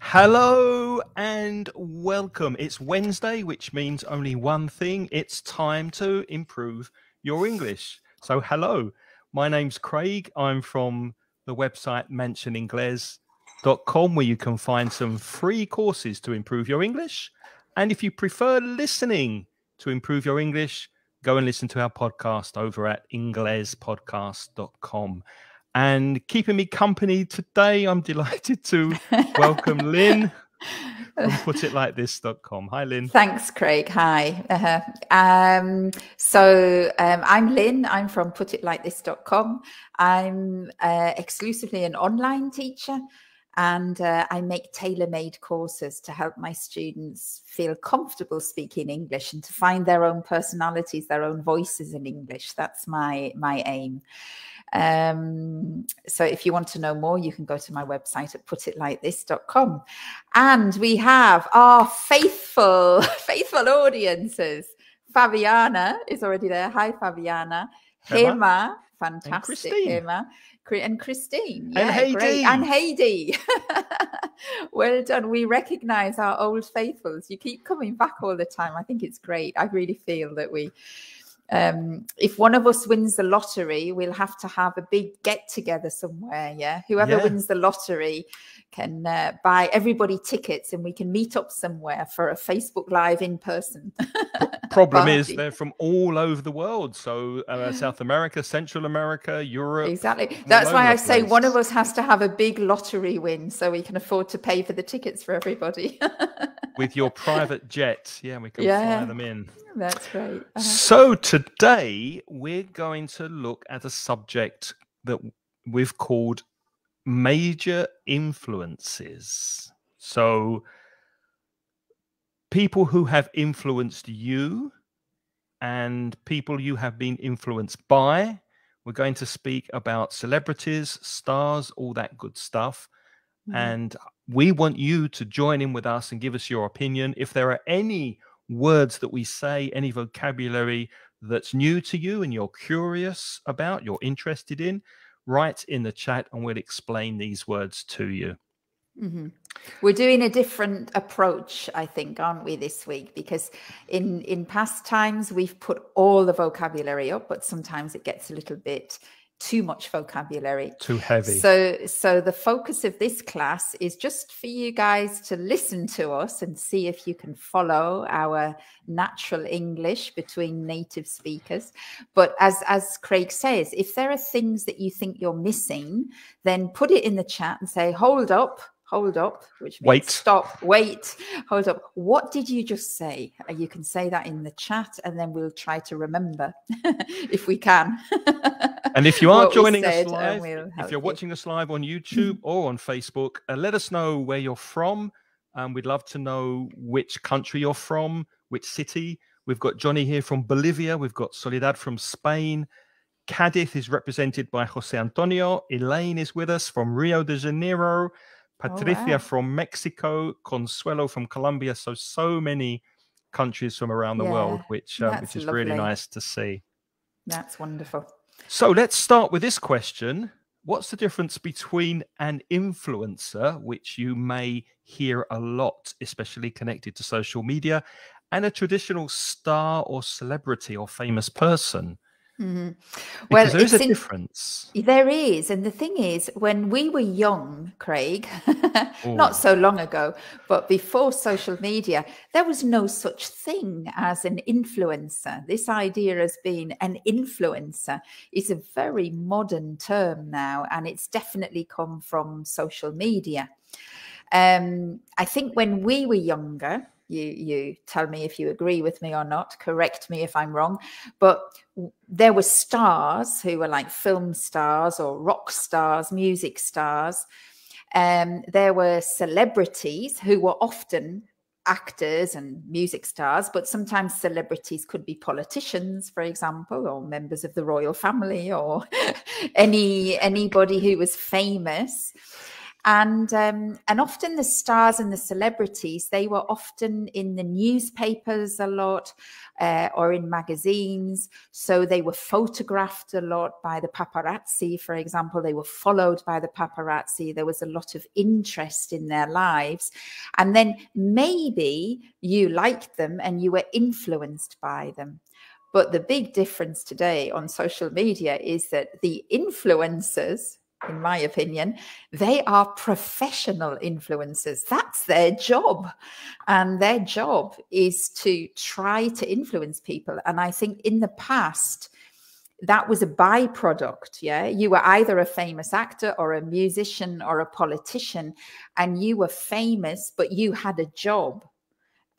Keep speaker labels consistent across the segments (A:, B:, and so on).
A: Hello and welcome. It's Wednesday, which means only one thing it's time to improve your English. So, hello, my name's Craig. I'm from the website mansioningles.com, where you can find some free courses to improve your English. And if you prefer listening to improve your English, go and listen to our podcast over at inglespodcast.com. And keeping me company today, I'm delighted to welcome Lynne from putitlikethis.com. Hi, Lynne.
B: Thanks, Craig. Hi. Uh-huh. Um, so um, I'm Lynne. I'm from putitlikethis.com. I'm uh, exclusively an online teacher and uh, I make tailor made courses to help my students feel comfortable speaking English and to find their own personalities, their own voices in English. That's my, my aim. Um, so if you want to know more, you can go to my website at putitlikethis.com. And we have our faithful, faithful audiences. Fabiana is already there. Hi, Fabiana. Hema, fantastic, Hema. And Christine,
A: yeah, and Heidi. great,
B: and Heidi. well done. We recognise our old faithfuls. You keep coming back all the time. I think it's great. I really feel that we um, if one of us wins the lottery, we'll have to have a big get together somewhere. Yeah, whoever yeah. wins the lottery can uh, buy everybody tickets, and we can meet up somewhere for a Facebook Live in person.
A: Problem is, they're from all over the world. So uh, South America, Central America, Europe.
B: Exactly. That's why I say one of us has to have a big lottery win, so we can afford to pay for the tickets for everybody.
A: With your private jet, yeah, we can yeah. fly them in.
B: That's great. Uh-huh.
A: So today we're going to look at a subject that we've called major influences. So people who have influenced you and people you have been influenced by. We're going to speak about celebrities, stars, all that good stuff. Mm-hmm. And we want you to join in with us and give us your opinion. If there are any words that we say, any vocabulary that's new to you and you're curious about, you're interested in, write in the chat and we'll explain these words to you.
B: Mm-hmm. We're doing a different approach, I think, aren't we, this week? Because in in past times we've put all the vocabulary up, but sometimes it gets a little bit too much vocabulary.
A: Too heavy.
B: So so the focus of this class is just for you guys to listen to us and see if you can follow our natural english between native speakers. But as as craig says if there are things that you think you're missing then put it in the chat and say hold up hold up, which means
A: wait.
B: stop, wait, hold up. What did you just say? Uh, you can say that in the chat and then we'll try to remember if we can.
A: and if you are joining us live, we'll if you're watching us live on YouTube or on Facebook, uh, let us know where you're from. Um, we'd love to know which country you're from, which city. We've got Johnny here from Bolivia. We've got Soledad from Spain. Cadiz is represented by Jose Antonio. Elaine is with us from Rio de Janeiro. Patricia oh, wow. from Mexico, Consuelo from Colombia. So so many countries from around the yeah, world, which uh, which is lovely. really nice to see.
B: That's wonderful.
A: So let's start with this question. What's the difference between an influencer, which you may hear a lot, especially connected to social media, and a traditional star or celebrity or famous person?
B: Mm-hmm.
A: Well, there is a in, difference.
B: There is. And the thing is, when we were young, Craig, not so long ago, but before social media, there was no such thing as an influencer. This idea as being an influencer is a very modern term now, and it's definitely come from social media. Um, I think when we were younger, you you tell me if you agree with me or not correct me if i'm wrong but there were stars who were like film stars or rock stars music stars. Um, there were celebrities who were often actors and music stars but sometimes celebrities could be politicians for example or members of the royal family or any anybody who was famous and um, and often the stars and the celebrities they were often in the newspapers a lot uh, or in magazines. So they were photographed a lot by the paparazzi for example. They were followed by the paparazzi. There was a lot of interest in their lives. And then maybe you liked them and you were influenced by them. But the big difference today on social media is that the influencers in my opinion, they are professional influencers. That's their job. And their job is to try to influence people. And I think in the past, that was a byproduct. Yeah. You were either a famous actor or a musician or a politician, and you were famous, but you had a job.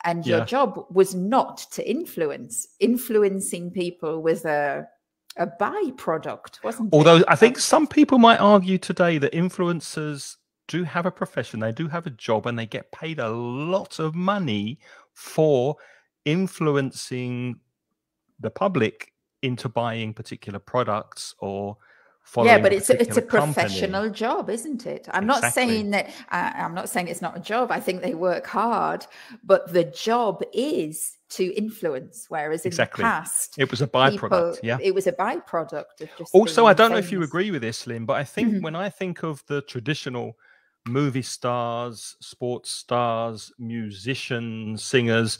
B: And your job was not to influence. Influencing people was a a byproduct, wasn't
A: Although it? I think some people might argue today that influencers do have a profession, they do have a job, and they get paid a lot of money for influencing the public into buying particular products or
B: yeah but it's a, it's a professional company. job isn't it i'm exactly. not saying that uh, i'm not saying it's not a job i think they work hard but the job is to influence whereas in exactly. the past
A: it was a byproduct people, yeah
B: it was a byproduct of just
A: also i don't famous. know if you agree with this lynne but i think mm-hmm. when i think of the traditional movie stars sports stars musicians singers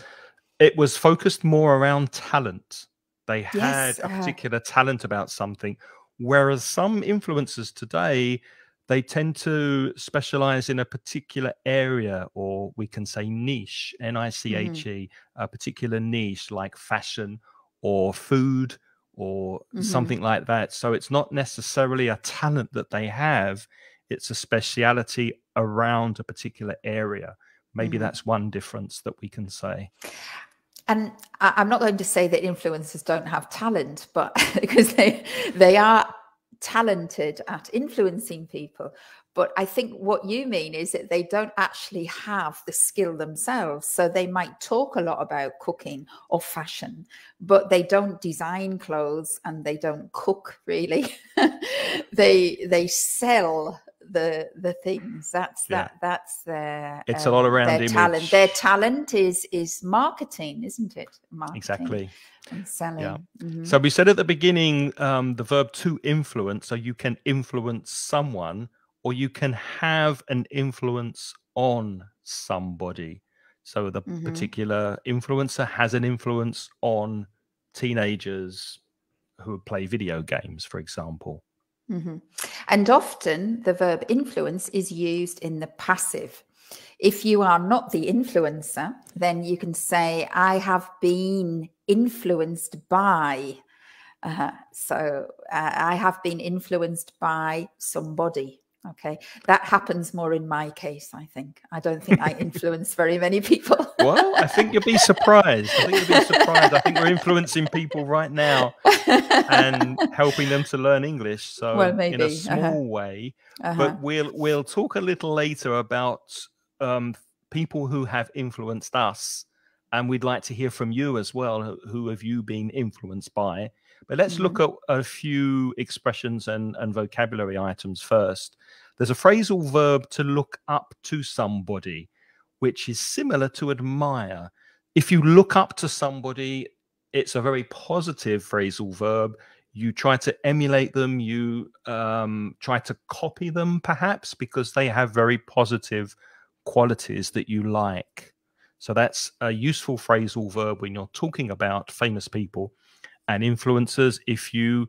A: it was focused more around talent they had yes, a uh-huh. particular uh, talent about something Whereas some influencers today, they tend to specialize in a particular area, or we can say niche, N I C H E, mm-hmm. a particular niche like fashion or food or mm-hmm. something like that. So it's not necessarily a talent that they have, it's a speciality around a particular area. Maybe mm-hmm. that's one difference that we can say
B: and I'm not going to say that influencers don't have talent, but because they they are talented at influencing people. But I think what you mean is that they don't actually have the skill themselves. So they might talk a lot about cooking or fashion, but they don't design clothes and they don't cook really. they they sell the the things that's yeah. that that's their
A: it's um, a lot around
B: their
A: image.
B: talent their talent is is marketing isn't it marketing
A: exactly
B: and selling yeah.
A: Mm-hmm. so we said at the beginning um, the verb to influence so you can influence someone or you can have an influence on somebody so the mm-hmm. particular influencer has an influence on teenagers who play video games for example
B: Mm-hmm. And often the verb influence is used in the passive. If you are not the influencer, then you can say, I have been influenced by. Uh, so uh, I have been influenced by somebody. Okay, that happens more in my case. I think I don't think I influence very many people.
A: well, I think you'll be surprised. I think you'll be surprised. I think we're influencing people right now and helping them to learn English. So well, in a uh-huh. small uh-huh. way, uh-huh. but we'll we'll talk a little later about um, people who have influenced us, and we'd like to hear from you as well. Who have you been influenced by? But let's mm-hmm. look at a few expressions and, and vocabulary items first. There's a phrasal verb to look up to somebody, which is similar to admire. If you look up to somebody, it's a very positive phrasal verb. You try to emulate them, you um, try to copy them, perhaps, because they have very positive qualities that you like. So that's a useful phrasal verb when you're talking about famous people and influencers. If you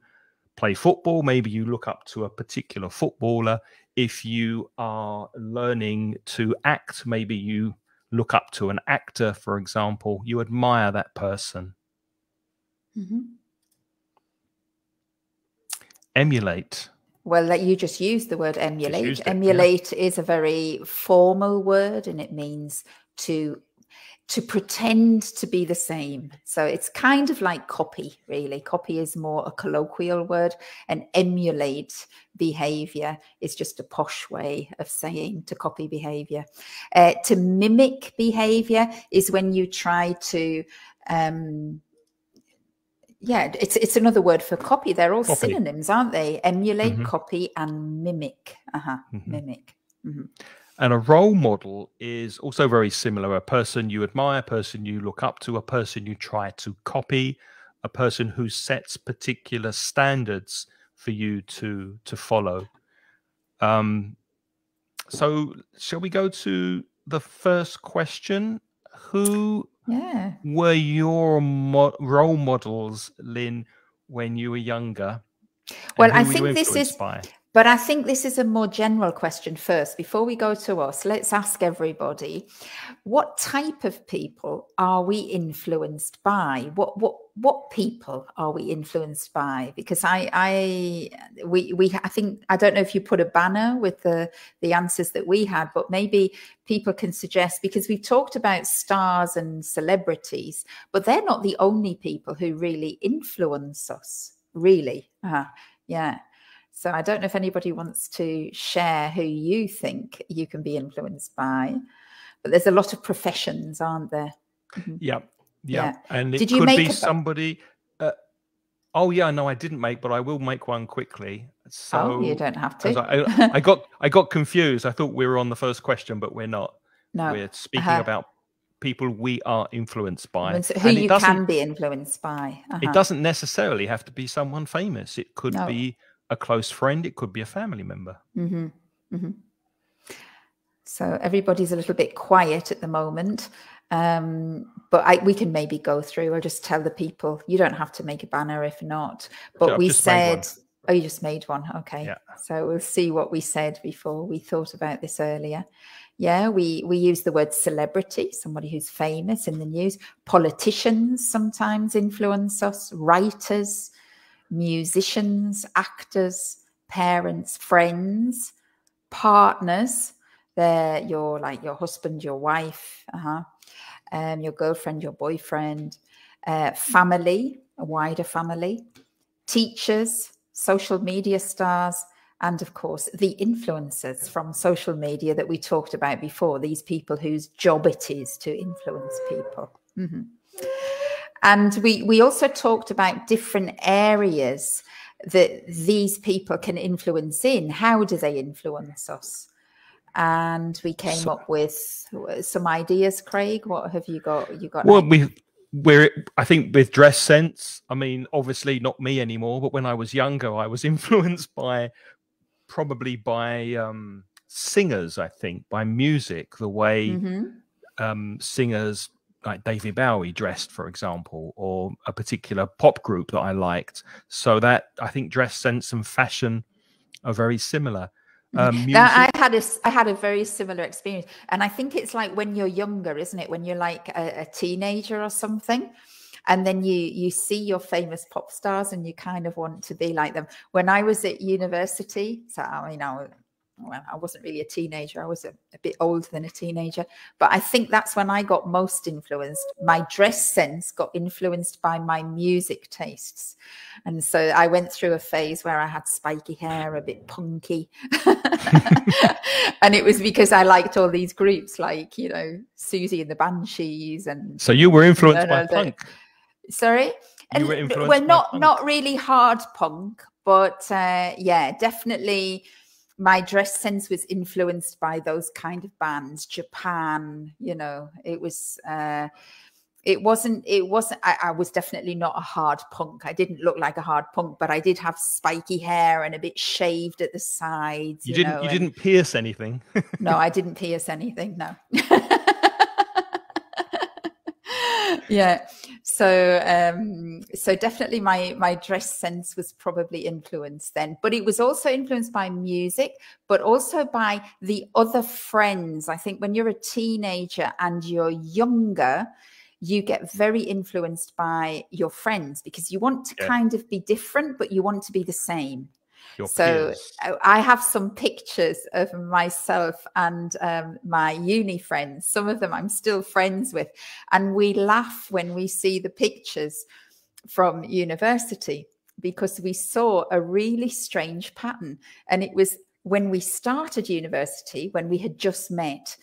A: play football, maybe you look up to a particular footballer. If you are learning to act, maybe you look up to an actor, for example. You admire that person. Mm-hmm. Emulate.
B: Well, you just used the word emulate. Emulate yeah. is a very formal word and it means to to pretend to be the same. So it's kind of like copy, really. Copy is more a colloquial word, and emulate behavior is just a posh way of saying to copy behavior. Uh, to mimic behavior is when you try to. Um, yeah, it's it's another word for copy. They're all copy. synonyms, aren't they? Emulate, mm-hmm. copy, and mimic. Uh-huh, mm-hmm. Mimic. Mm-hmm.
A: And a role model is also very similar a person you admire, a person you look up to, a person you try to copy, a person who sets particular standards for you to to follow. Um, so, shall we go to the first question? Who
B: yeah.
A: were your mo- role models, Lynne, when you were younger?
B: Well, I think this is. By? But I think this is a more general question first. Before we go to us, let's ask everybody what type of people are we influenced by? What what what people are we influenced by? Because I I we we I think I don't know if you put a banner with the the answers that we had, but maybe people can suggest because we've talked about stars and celebrities, but they're not the only people who really influence us, really. Uh, yeah. So I don't know if anybody wants to share who you think you can be influenced by, but there's a lot of professions, aren't there?
A: Mm-hmm. Yeah, yeah, yeah. and it Did you could be somebody. Uh, oh yeah, no, I didn't make, but I will make one quickly. So
B: oh, you don't have to.
A: I, I, got I got confused. I thought we were on the first question, but we're not.
B: No,
A: we're speaking uh-huh. about people we are influenced by.
B: Who and you can be influenced by.
A: Uh-huh. It doesn't necessarily have to be someone famous. It could no. be a close friend, it could be a family member.
B: Mm-hmm. Mm-hmm. So everybody's a little bit quiet at the moment. Um, but I, we can maybe go through. I'll just tell the people you don't have to make a banner if not. But we said, oh, you just made one. Okay.
A: Yeah.
B: So we'll see what we said before we thought about this earlier. Yeah, we we use the word celebrity, somebody who's famous in the news. Politicians sometimes influence us. Writers, musicians, actors, parents, friends, partners. They're your like your husband, your wife, uh-huh, um, your girlfriend, your boyfriend, uh, family, a wider family, teachers, social media stars, and of course the influencers from social media that we talked about before. These people whose job it is to influence people. Mm-hmm. And we, we also talked about different areas that these people can influence in. How do they influence us? And we came so, up with some ideas. Craig, what have you got? You got?
A: Well, we we're I think with dress sense. I mean, obviously not me anymore, but when I was younger, I was influenced by probably by um, singers. I think by music, the way mm-hmm. um, singers like David Bowie dressed, for example, or a particular pop group that I liked. So that I think dress sense and fashion are very similar.
B: Um, I had a I had a very similar experience, and I think it's like when you're younger, isn't it? When you're like a, a teenager or something, and then you you see your famous pop stars, and you kind of want to be like them. When I was at university, so I mean, I well, I wasn't really a teenager. I was a, a, bit older than a teenager. But I think that's when I got most influenced. My dress sense got influenced by my music tastes. And so I went through a phase where I had spiky hair, a bit punky. and it was because I liked all these groups like, you know, Siouxsie and the Banshees and
A: So you were influenced by punk.
B: Sorry?
A: You were influenced
B: we're not not really hard punk, but uh, yeah, definitely my dress sense was influenced by those kind of bands japan you know it was uh it wasn't it wasn't I, I, was definitely not a hard punk. I didn't look like a hard punk but i did have spiky hair and a bit shaved at the sides
A: you, you didn't
B: know,
A: you didn't pierce anything.
B: No i didn't pierce anything no yeah. So um so definitely my my dress sense was probably influenced then but it was also influenced by music but also by the other friends. I think when you're a teenager and you're younger you get very influenced by your friends because you want to yeah. kind of be different but you want to be the same
A: your
B: so peers. I have some pictures of myself and um, my uni friends. Some of them I'm still friends with, and we laugh when we see the pictures from university because we saw a really strange pattern, and it was when we started university when we had just met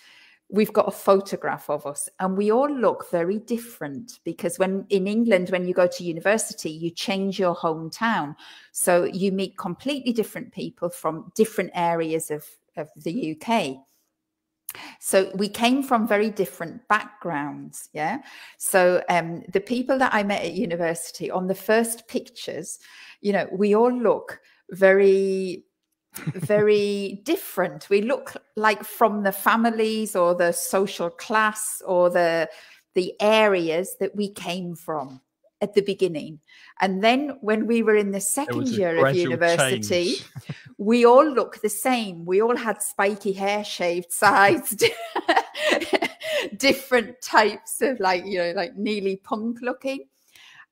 B: we've got a photograph of us and we all look very different because when in England when you go to university you change your hometown so you meet completely different people from different areas of of the UK. So we came from very different backgrounds, yeah. So um, the people that I met at university on the first pictures, you know, we all look very very different. We look like from the families or the social class or the the areas that we came from at the beginning. And then when we were in the second year of university, we all look the same. We all had spiky hair, shaved sides, different types of like, you know, like nearly punk looking.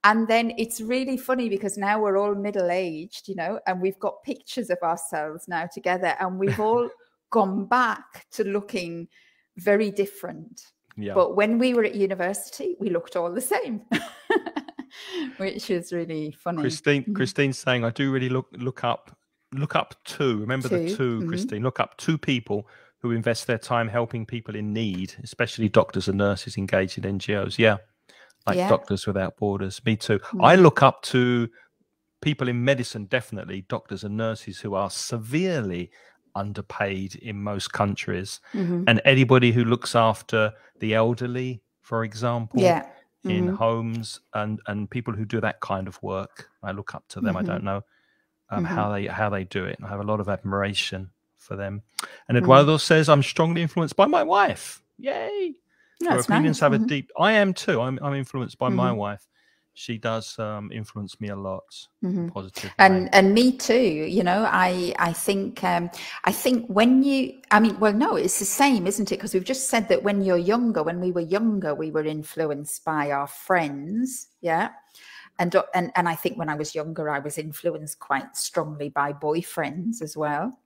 B: And then it's really funny because now we're all middle aged, you know, and we've got pictures of ourselves now together and we've all gone back to looking very different. Yeah. But when we were at university, we looked all the same. Which is really funny.
A: Christine mm-hmm. Christine's saying I do really look look up look up two. Remember two. the 2 mm-hmm. Christine. Look up two people who invest their time helping people in need, especially doctors and nurses engaged in NGOs. Yeah like yeah. Doctors Without Borders. Me too. Mm. I look up to people in medicine, definitely doctors and nurses who are severely underpaid in most countries, mm-hmm. and anybody who looks after the elderly, for example.
B: Yeah.
A: In mm-hmm. homes and and people who do that kind of work, I look up to them. Mm-hmm. I don't know um, how mm-hmm. they how they do it. I have a lot of admiration for them. And mm-hmm. Eduardo says, "I'm strongly influenced by my wife." Yay! Her opinions nice. have mm-hmm. a deep. I am too. I'm I'm influenced by mm-hmm. my wife. She does um, influence me a lot, mm-hmm. positively.
B: And and me too. You know, I I think um, I think when you, I mean, well, no, it's the same, isn't it? Because we've just said that when you're younger, when we were younger, we were influenced by our friends. Yeah. And, and and I think when I was younger, I was influenced quite strongly by boyfriends as well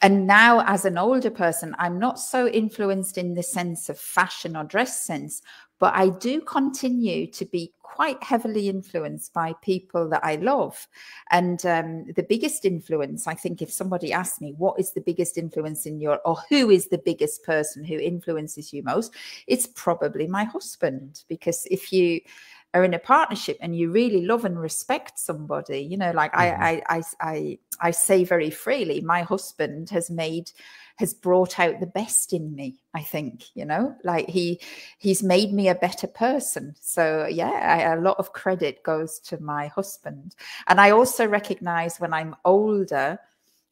B: and now as an older person i'm not so influenced in the sense of fashion or dress sense but i do continue to be quite heavily influenced by people that i love. And um, the biggest influence i think if somebody asked me what is the biggest influence in your or who is the biggest person who influences you most? it's probably my husband. Because if you are in a partnership and you really love and respect somebody you know like mm-hmm. I, I i i say very freely my husband has made has brought out the best in me i think you know? Like he he's made me a better person. So yeah I, a lot of credit goes to my husband. And i also recognize when i'm older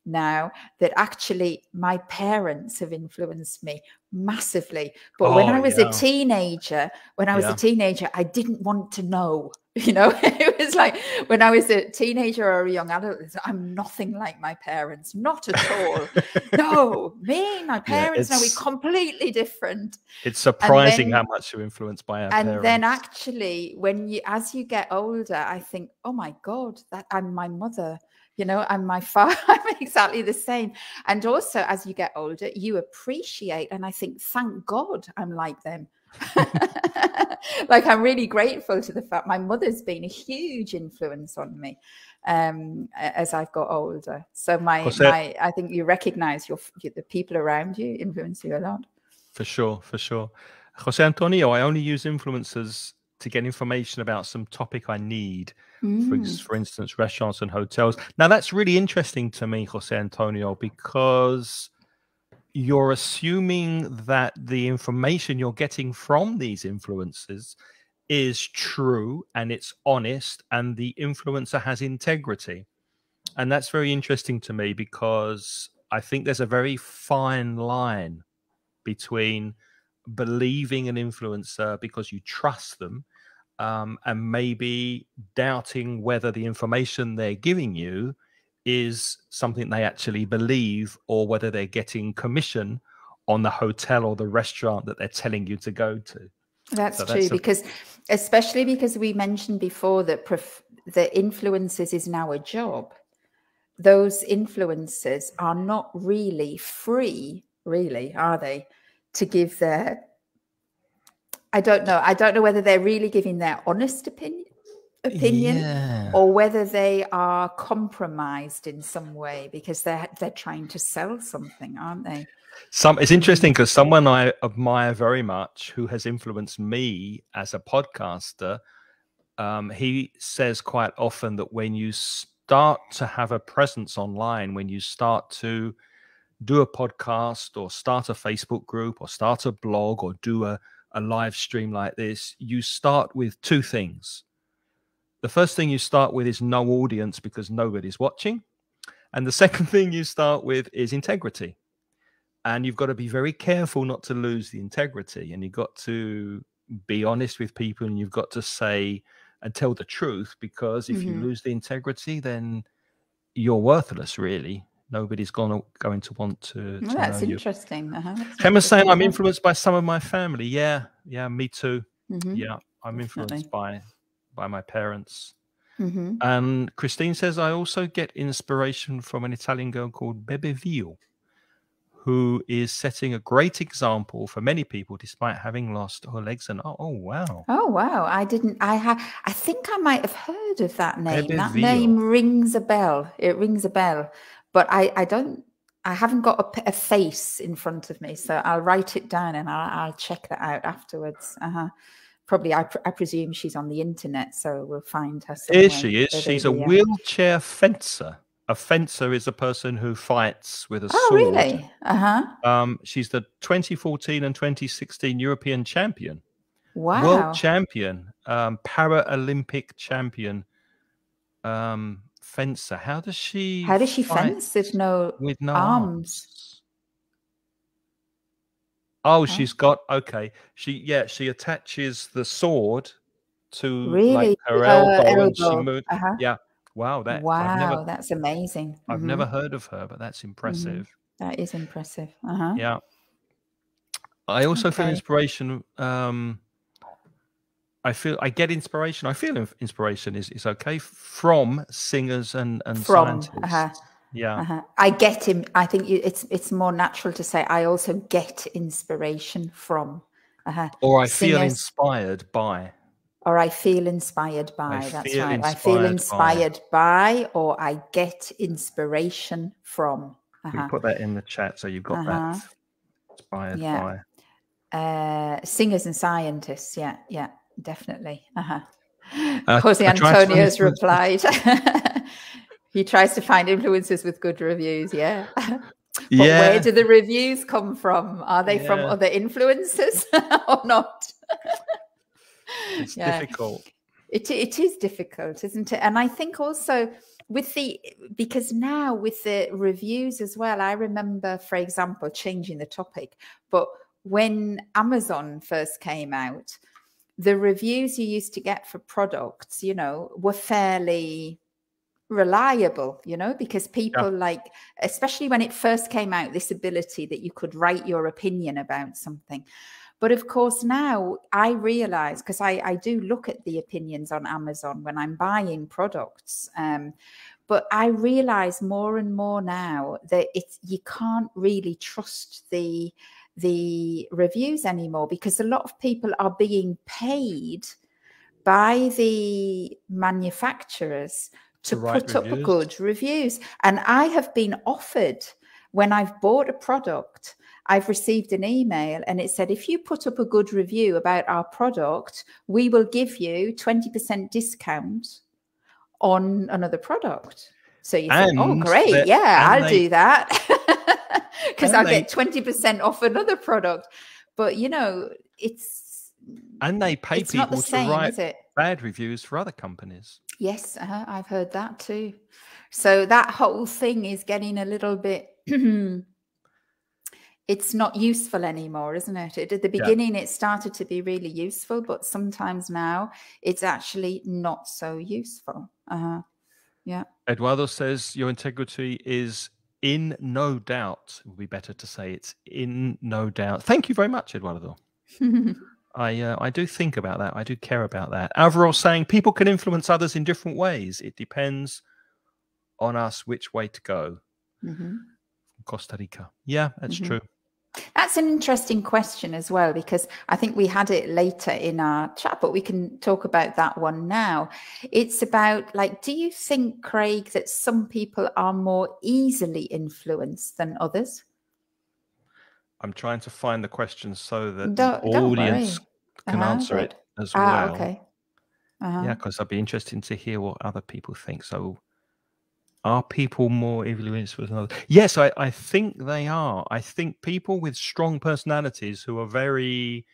B: now that actually my parents have influenced me massively. But oh, when I was yeah. a teenager, when I was yeah. a teenager, I didn't want to know. You know, it was like when I was a teenager or a young adult, I'm nothing like my parents, not at all. no, me, my parents, yeah, no, we're completely different.
A: It's surprising then, how much you're influenced by our
B: and
A: parents.
B: then actually, when you, as you get older, I think, oh my God, that I'm my mother you know and my father i'm exactly the same. And also as you get older you appreciate and i think thank god i'm like them. Like i'm really grateful to the fact my mother's been a huge influence on me um, as i've got older. So my my i think you recognize your the people around you influence you a lot.
A: For sure for sure. Jose antonio i only use influencers to get information about some topic I need, mm. for, for instance, restaurants and hotels. Now, that's really interesting to me, Jose Antonio, because you're assuming that the information you're getting from these influencers is true and it's honest and the influencer has integrity. And that's very interesting to me because I think there's a very fine line between believing an influencer because you trust them um, and maybe doubting whether the information they're giving you is something they actually believe or whether they're getting commission on the hotel or the restaurant that they're telling you to go to.
B: That's so true that's a... because especially because we mentioned before that the influences is now a job. Those influences are not really free, really, are they? to give their I don't know. I don't know whether they're really giving their honest opinion opinion yeah. or whether they are compromised in some way because they're they're trying to sell something, aren't they?
A: Some it's interesting because someone I admire very much who has influenced me as a podcaster, um, he says quite often that when you start to have a presence online, when you start to do a podcast or start a Facebook group or start a blog or do a, a live stream like this, you start with two things. The first thing you start with is no audience because nobody's watching. And the second thing you start with is integrity. And you've got to be very careful not to lose the integrity. And you've got to be honest with people and you've got to say and tell the truth because if mm-hmm. you lose the integrity, then you're worthless, really. Nobody's gonna going to want to. to
B: well, that's interesting. Uh-huh.
A: Emma's saying I'm influenced by some of my family. Yeah, yeah, me too. Mm-hmm. Yeah, I'm influenced Definitely. by by my parents. Mm-hmm. And Christine says I also get inspiration from an Italian girl called Bebe Vio who is setting a great example for many people despite having lost her legs and oh, oh wow
B: oh wow i didn't i have i think i might have heard of that name that name rings a bell it rings a bell but i i don't i haven't got a, a face in front of me so i'll write it down and i'll, I'll check that out afterwards uh-huh probably I, I, presume she's on the internet so we'll find her
A: here she is she's a wheelchair fencer a fencer is a person who fights with a oh, sword. really?
B: Uh huh.
A: Um, she's the 2014 and 2016 European champion.
B: Wow.
A: World champion, um, Paralympic champion, um, fencer. How does she?
B: How does she fence? There's no with no arms. arms.
A: Oh, huh? she's got okay. She yeah, she attaches the sword to
B: really?
A: like her elbow, uh, elbow. and she moves. Uh-huh. Yeah, Wow, that
B: wow, never, that's amazing.
A: I've mm-hmm. never heard of her, but that's mm-hmm. impressive.
B: Mm-hmm. That is impressive. Uh-huh.
A: Yeah. I also okay. feel inspiration. Um, I feel I get inspiration. I feel inspiration is, is okay from singers and and from, scientists. Uh-huh. Yeah, uh-huh.
B: I get him. I think it's it's more natural to say I also get inspiration from. Uh-huh.
A: Or I singers. feel inspired by
B: or I feel inspired by. I That's right. I feel inspired by. by. or I get inspiration from.
A: Uh-huh. We put that in the chat so you've got uh-huh. that. Inspired yeah.
B: by. Uh, singers and scientists. Yeah, yeah, definitely. Uh-huh. Uh, Jose Antonio's replied. he tries to find influencers with good reviews. Yeah. But yeah. where do the reviews come from? Are they yeah. from other influencers or not?
A: it's yeah. difficult.
B: It it is difficult, isn't it? And I think also with the because now with the reviews as well, I remember, for example, changing the topic, but when Amazon first came out, the reviews you used to get for products, you know, were fairly reliable, you know, because people yeah. like, especially when it first came out, this ability that you could write your opinion about something. But of course, now I realize because I, I do look at the opinions on Amazon when I'm buying products. Um, but I realize more and more now that it's you can't really trust the the reviews anymore because a lot of people are being paid by the manufacturers to, to put reviews. up good reviews. And I have been offered when I've bought a product I've received an email and it said, if you put up a good review about our product, we will give you 20% discount on another product. So you think, oh, great. Yeah, I'll they, do that because I'll get 20% off another product. But, you know, it's.
A: And they pay people the same, to write bad reviews for other companies.
B: Yes, uh-huh, I've heard that too. So that whole thing is getting a little bit it's not useful anymore, isn't it? it at the beginning, yeah. it started to be really useful, but sometimes now it's actually not so useful. Uh-huh. Yeah.
A: Eduardo says your integrity is in no doubt. It would be better to say it's in no doubt. Thank you very much, Eduardo. I uh, I do think about that. I do care about that. Alvaro saying people can influence others in different ways. It depends on us which way to go. Mm-hmm. Costa Rica. Yeah, that's mm-hmm. true.
B: That's an interesting question as well, because I think we had it later in our chat, but we can talk about that one now. It's about like, do you think, Craig, that some people are more easily influenced than others?
A: I'm trying to find the question so that don't, the audience can uh-huh, answer it as ah,
B: well. Okay.
A: Uh-huh. Yeah, because I'd be interested to hear what other people think. So Are people more influenced with others? Yes, I, I think they are. I think people with strong personalities who are very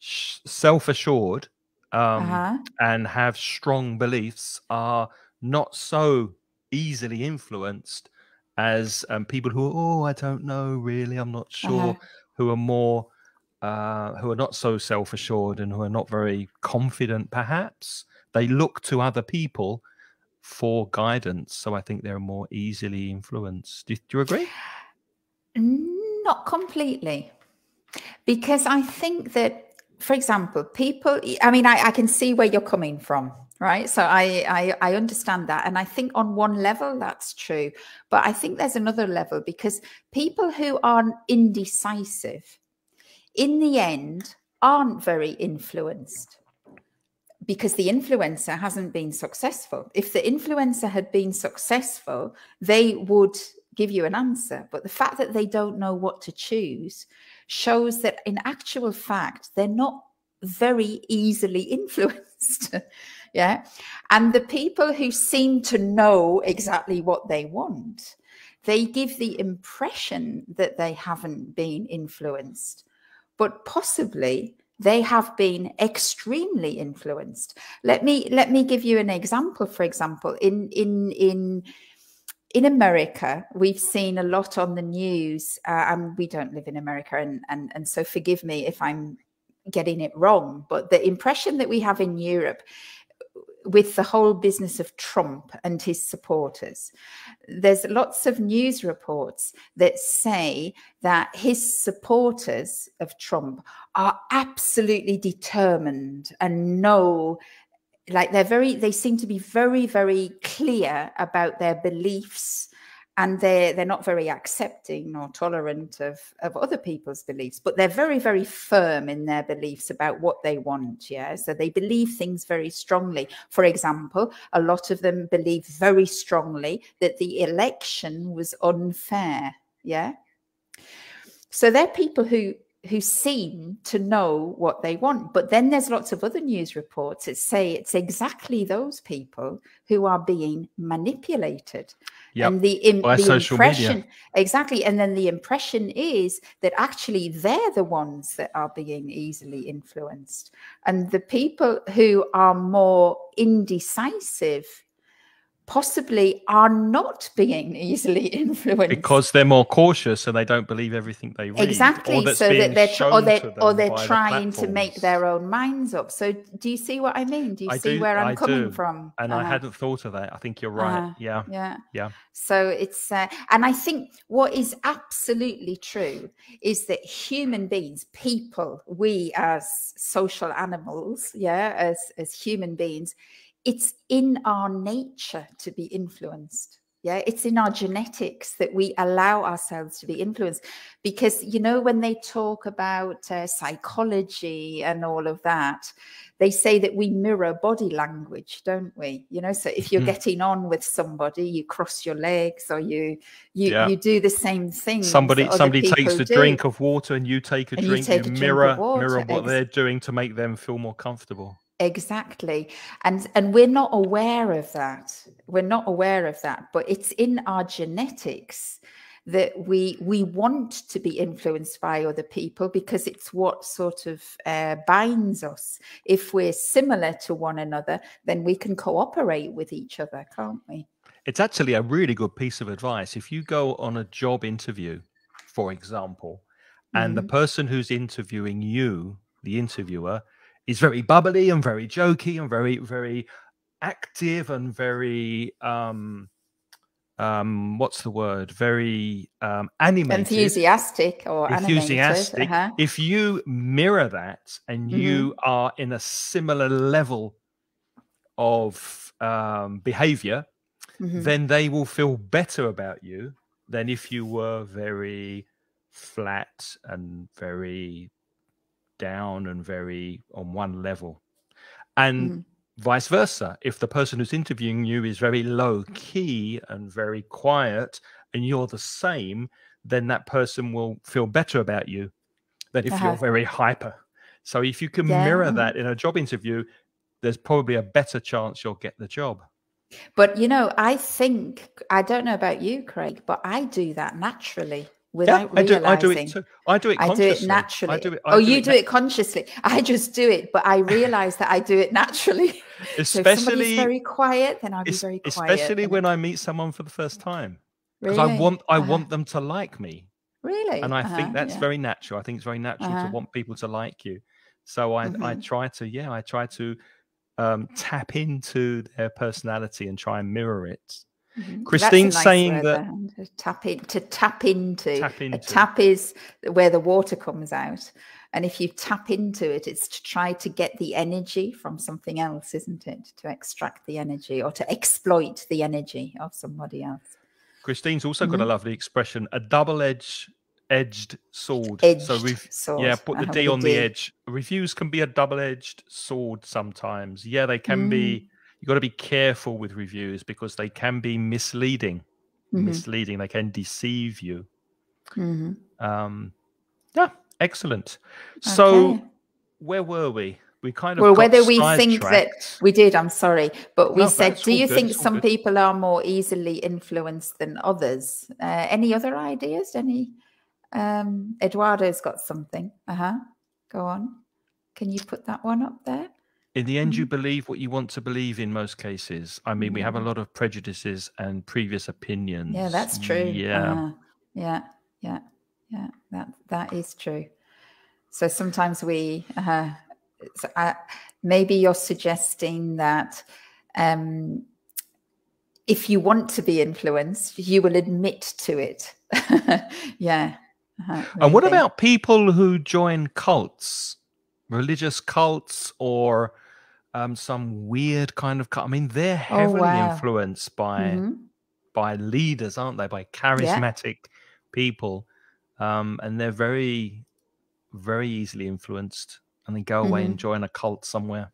A: self assured um, uh-huh. and have strong beliefs are not so easily influenced as um, people who are, oh, I don't know, really, I'm not sure, uh-huh. who are more, uh, who are not so self assured and who are not very confident, perhaps. They look to other people for guidance. So I think they're more easily influenced. Do, do you agree?
B: Not completely. Because I think that, for example, people, I mean, I, I can see where you're coming from right so I, I, I understand that and i think on one level that's true but i think there's another level because people who are indecisive in the end aren't very influenced because the influencer hasn't been successful. If the influencer had been successful, they would give you an answer. But the fact that they don't know what to choose shows that, in actual fact, they're not very easily influenced. yeah. And the people who seem to know exactly what they want, they give the impression that they haven't been influenced. But possibly they have been extremely influenced let me let me give you an example for example in in in in America, we've seen a lot on the news, uh, and we don't live in America, and, and and so forgive me if I'm getting it wrong. But the impression that we have in Europe with the whole business of Trump and his supporters. There's lots of news reports that say that his supporters of Trump are absolutely determined and know like they're very they seem to be very very clear about their beliefs and they're they're not very accepting or tolerant of of other people's beliefs but they're very very firm in their beliefs about what they want yeah? So they believe things very strongly. For example a lot of them believe very strongly that the election was unfair yeah? So they're people who who seem to know what they want. But then there's lots of other news reports that say it's exactly those people who are being manipulated. Yep. And the, in, the impression, media. exactly. And then the impression is that actually they're the ones that are being easily influenced. And the people who are more indecisive possibly are not being easily influenced.
A: Because they're more cautious and they don't believe everything they read
B: exactly so that they're or they're, or they're trying the to make their own minds up. So do you see what i mean? Do you I see do, where i'm I coming do. from?
A: And uh, i uh-huh. hadn't thought of that. I think you're right. Uh, yeah.
B: Yeah.
A: Yeah.
B: So it's uh, and i think what is absolutely true is that human beings people we as social animals yeah as as human beings it's in our nature to be influenced yeah it's in our genetics that we allow ourselves to be influenced because you know when they talk about uh, psychology and all of that they say that we mirror body language don't we you know so if you're mm. getting on with somebody you cross your legs or you you yeah. you do the same thing
A: somebody somebody takes a do. drink of water and you take a and drink you, you a mirror mirror what they're doing to make them feel more comfortable
B: Exactly. And and we're not aware of that. We're not aware of that, but it's in our genetics that we we want to be influenced by other people because it's what sort of uh, binds us. If we're similar to one another, then we can cooperate with each other, can't we?
A: It's actually a really good piece of advice. If you go on a job interview, for example, and mm-hmm. the person who's interviewing you, the interviewer, is very bubbly and very jokey and very very active and very um um what's the word very um animated
B: enthusiastic or
A: enthusiastic uh-huh. if you mirror that and mm-hmm. you are in a similar level of um behavior mm-hmm. then they will feel better about you than if you were very flat and very down and very on one level. And mm. vice versa. If the person who's interviewing you is very low key and very quiet, and you're the same, then that person will feel better about you than if uh-huh. you're very hyper. So if you can yeah. mirror that in a job interview, there's probably a better chance you'll get the job.
B: But you know, I think I don't know about you, Craig, but I do that naturally without yeah, I
A: do. I do it. I do it.
B: I do it naturally. I do it. I oh, do you it do it consciously. I just do it, but I realize that I do it naturally.
A: Especially
B: so very quiet, then I'll be very
A: quiet. Especially when I meet someone for the first time, because really? I want I uh-huh. want them to like me.
B: Really,
A: and I uh-huh. think that's yeah. very natural. I think it's very natural uh-huh. to want people to like you. So I mm-hmm. I try to yeah I try to um, tap into their personality and try and mirror it. Mm-hmm. Christine's nice saying that
B: to tap in to tap into. Tap into. A tap is where the water comes out. And if you tap into it, it's to try to get the energy from something else, isn't it? To extract the energy or to exploit the energy of somebody else.
A: Christine's also mm-hmm. got a mm-hmm. lovely expression a double edged edged sword.
B: Edged so sword.
A: yeah, put the D on the, edge. Reviews can be a double edged sword sometimes. Yeah, they can mm. be. You got to be careful with reviews because they can be misleading. Mm-hmm. Misleading. They can deceive you. Mm-hmm. Um, yeah, excellent. Okay. So, where were we? We kind of
B: well, whether we think that we did. I'm sorry, but we no, said, do you good. think some good. people are more easily influenced than others? Uh, any other ideas? Any? Um, Eduardo's got something. Uh huh. Go on. Can you put that one up there?
A: In the end, mm-hmm. you believe what you want to believe in most cases. I mean, mm-hmm. we have a mm-hmm. lot of prejudices and previous opinions.
B: Yeah, that's true.
A: Yeah. Uh,
B: yeah. Yeah. Yeah. That that is true. So sometimes we uh, so I, uh, maybe you're suggesting that um, if you want to be influenced, you will admit to it. yeah.
A: Uh-huh, and what about people who join cults, religious cults, or um, some weird kind of? I mean, they're oh, heavily oh, wow. influenced by mm-hmm. by leaders, aren't they? By charismatic yeah. people, um, and they're very, very easily influenced, and they go away mm-hmm. and join a cult somewhere.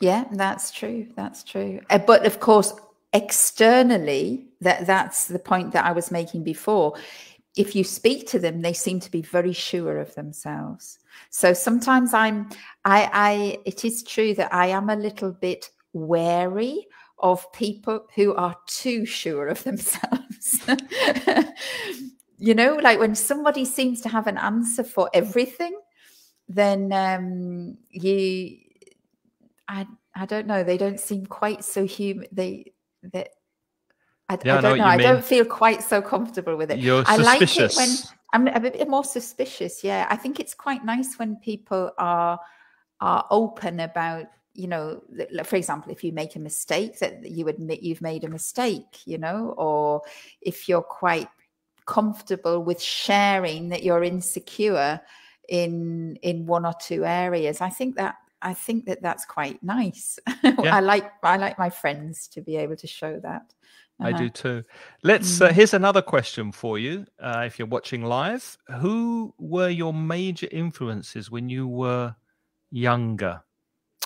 B: Yeah, that's true. That's true. Uh, but of course, externally, that that's the point that I was making before if you speak to them, they seem to be very sure of themselves. So sometimes I'm, I, I, it is true that I am a little bit wary of people who are too sure of themselves. you know, like when somebody seems to have an answer for everything, then um, you, I, I don't know, they don't seem quite so human. They, that I, yeah, I don't I know. know I don't feel quite so comfortable with it.
A: You're
B: I
A: suspicious.
B: like it when I'm a bit more suspicious. Yeah, I think it's quite nice when people are are open about you know for example if you make a mistake that you admit you've made a mistake you know or if you're quite comfortable with sharing that you're insecure in in one or two areas i think that i think that that's quite nice yeah. i like i like my friends to be able to show that
A: uh-huh. I do too. Let's. Uh, mm. here's another question for you. Uh, if you're watching live, who were your major influences when you were younger,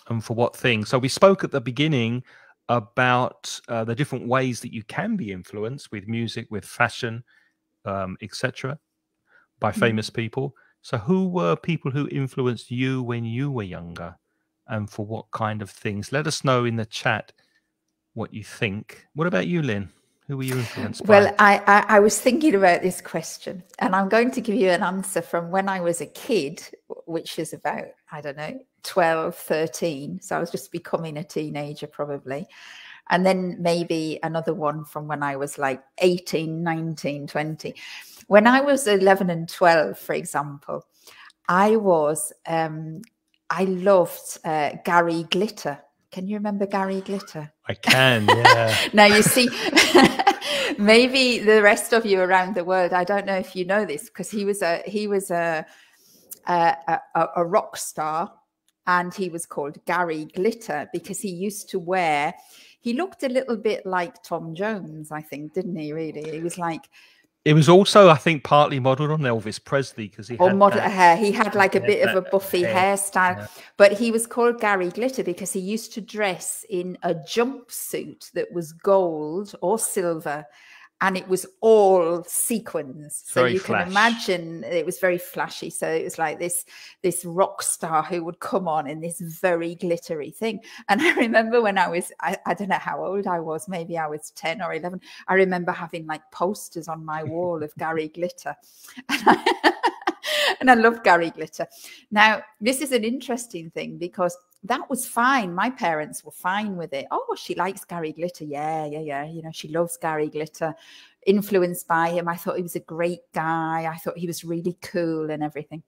A: and for what things? So we spoke at the beginning about uh, the different ways that you can be influenced with music, with fashion, um, etc., by mm. famous people. So who were people who influenced you when you were younger, and for what kind of things? Let us know in the chat what you think. What about you, Lynne? Who were you influenced
B: by? Well, I, I, I, was thinking about this question, and I'm going to give you an answer from when I was a kid, which is about, I don't know, 12, 13. So I was just becoming a teenager, probably. And then maybe another one from when I was like 18, 19, 20. When I was 11 and 12, for example, I was, um, I loved uh, Gary Glitter. Can you remember Gary Glitter?
A: I can, yeah.
B: now you see, maybe the rest of you around the world, I don't know if you know this, because he was a he was a a, a a rock star, and he was called Gary Glitter because he used to wear. He looked a little bit like Tom Jones, I think, didn't he? Really, he was like
A: it was also, I think, partly modelled on Elvis Presley because he
B: or
A: had
B: model hair. He had like a bit of a buffy hair. hairstyle, yeah. but he was called Gary Glitter because he used to dress in a jumpsuit that was gold or silver, and it was all sequins. So you flash. can imagine it was very flashy. So it was like this this rock star who would come on in this very glittery thing. And I remember when I was I, I don't know how old I was, maybe I was 10 or 11. I remember having like posters on my wall of Gary Glitter. And I, and I love Gary Glitter. Now, this is an interesting thing because that was fine. My parents were fine with it. Oh, she likes Gary Glitter. Yeah, yeah, yeah. You know, she loves Gary Glitter. Influenced by him. I thought he was a great guy. I thought he was really cool and everything.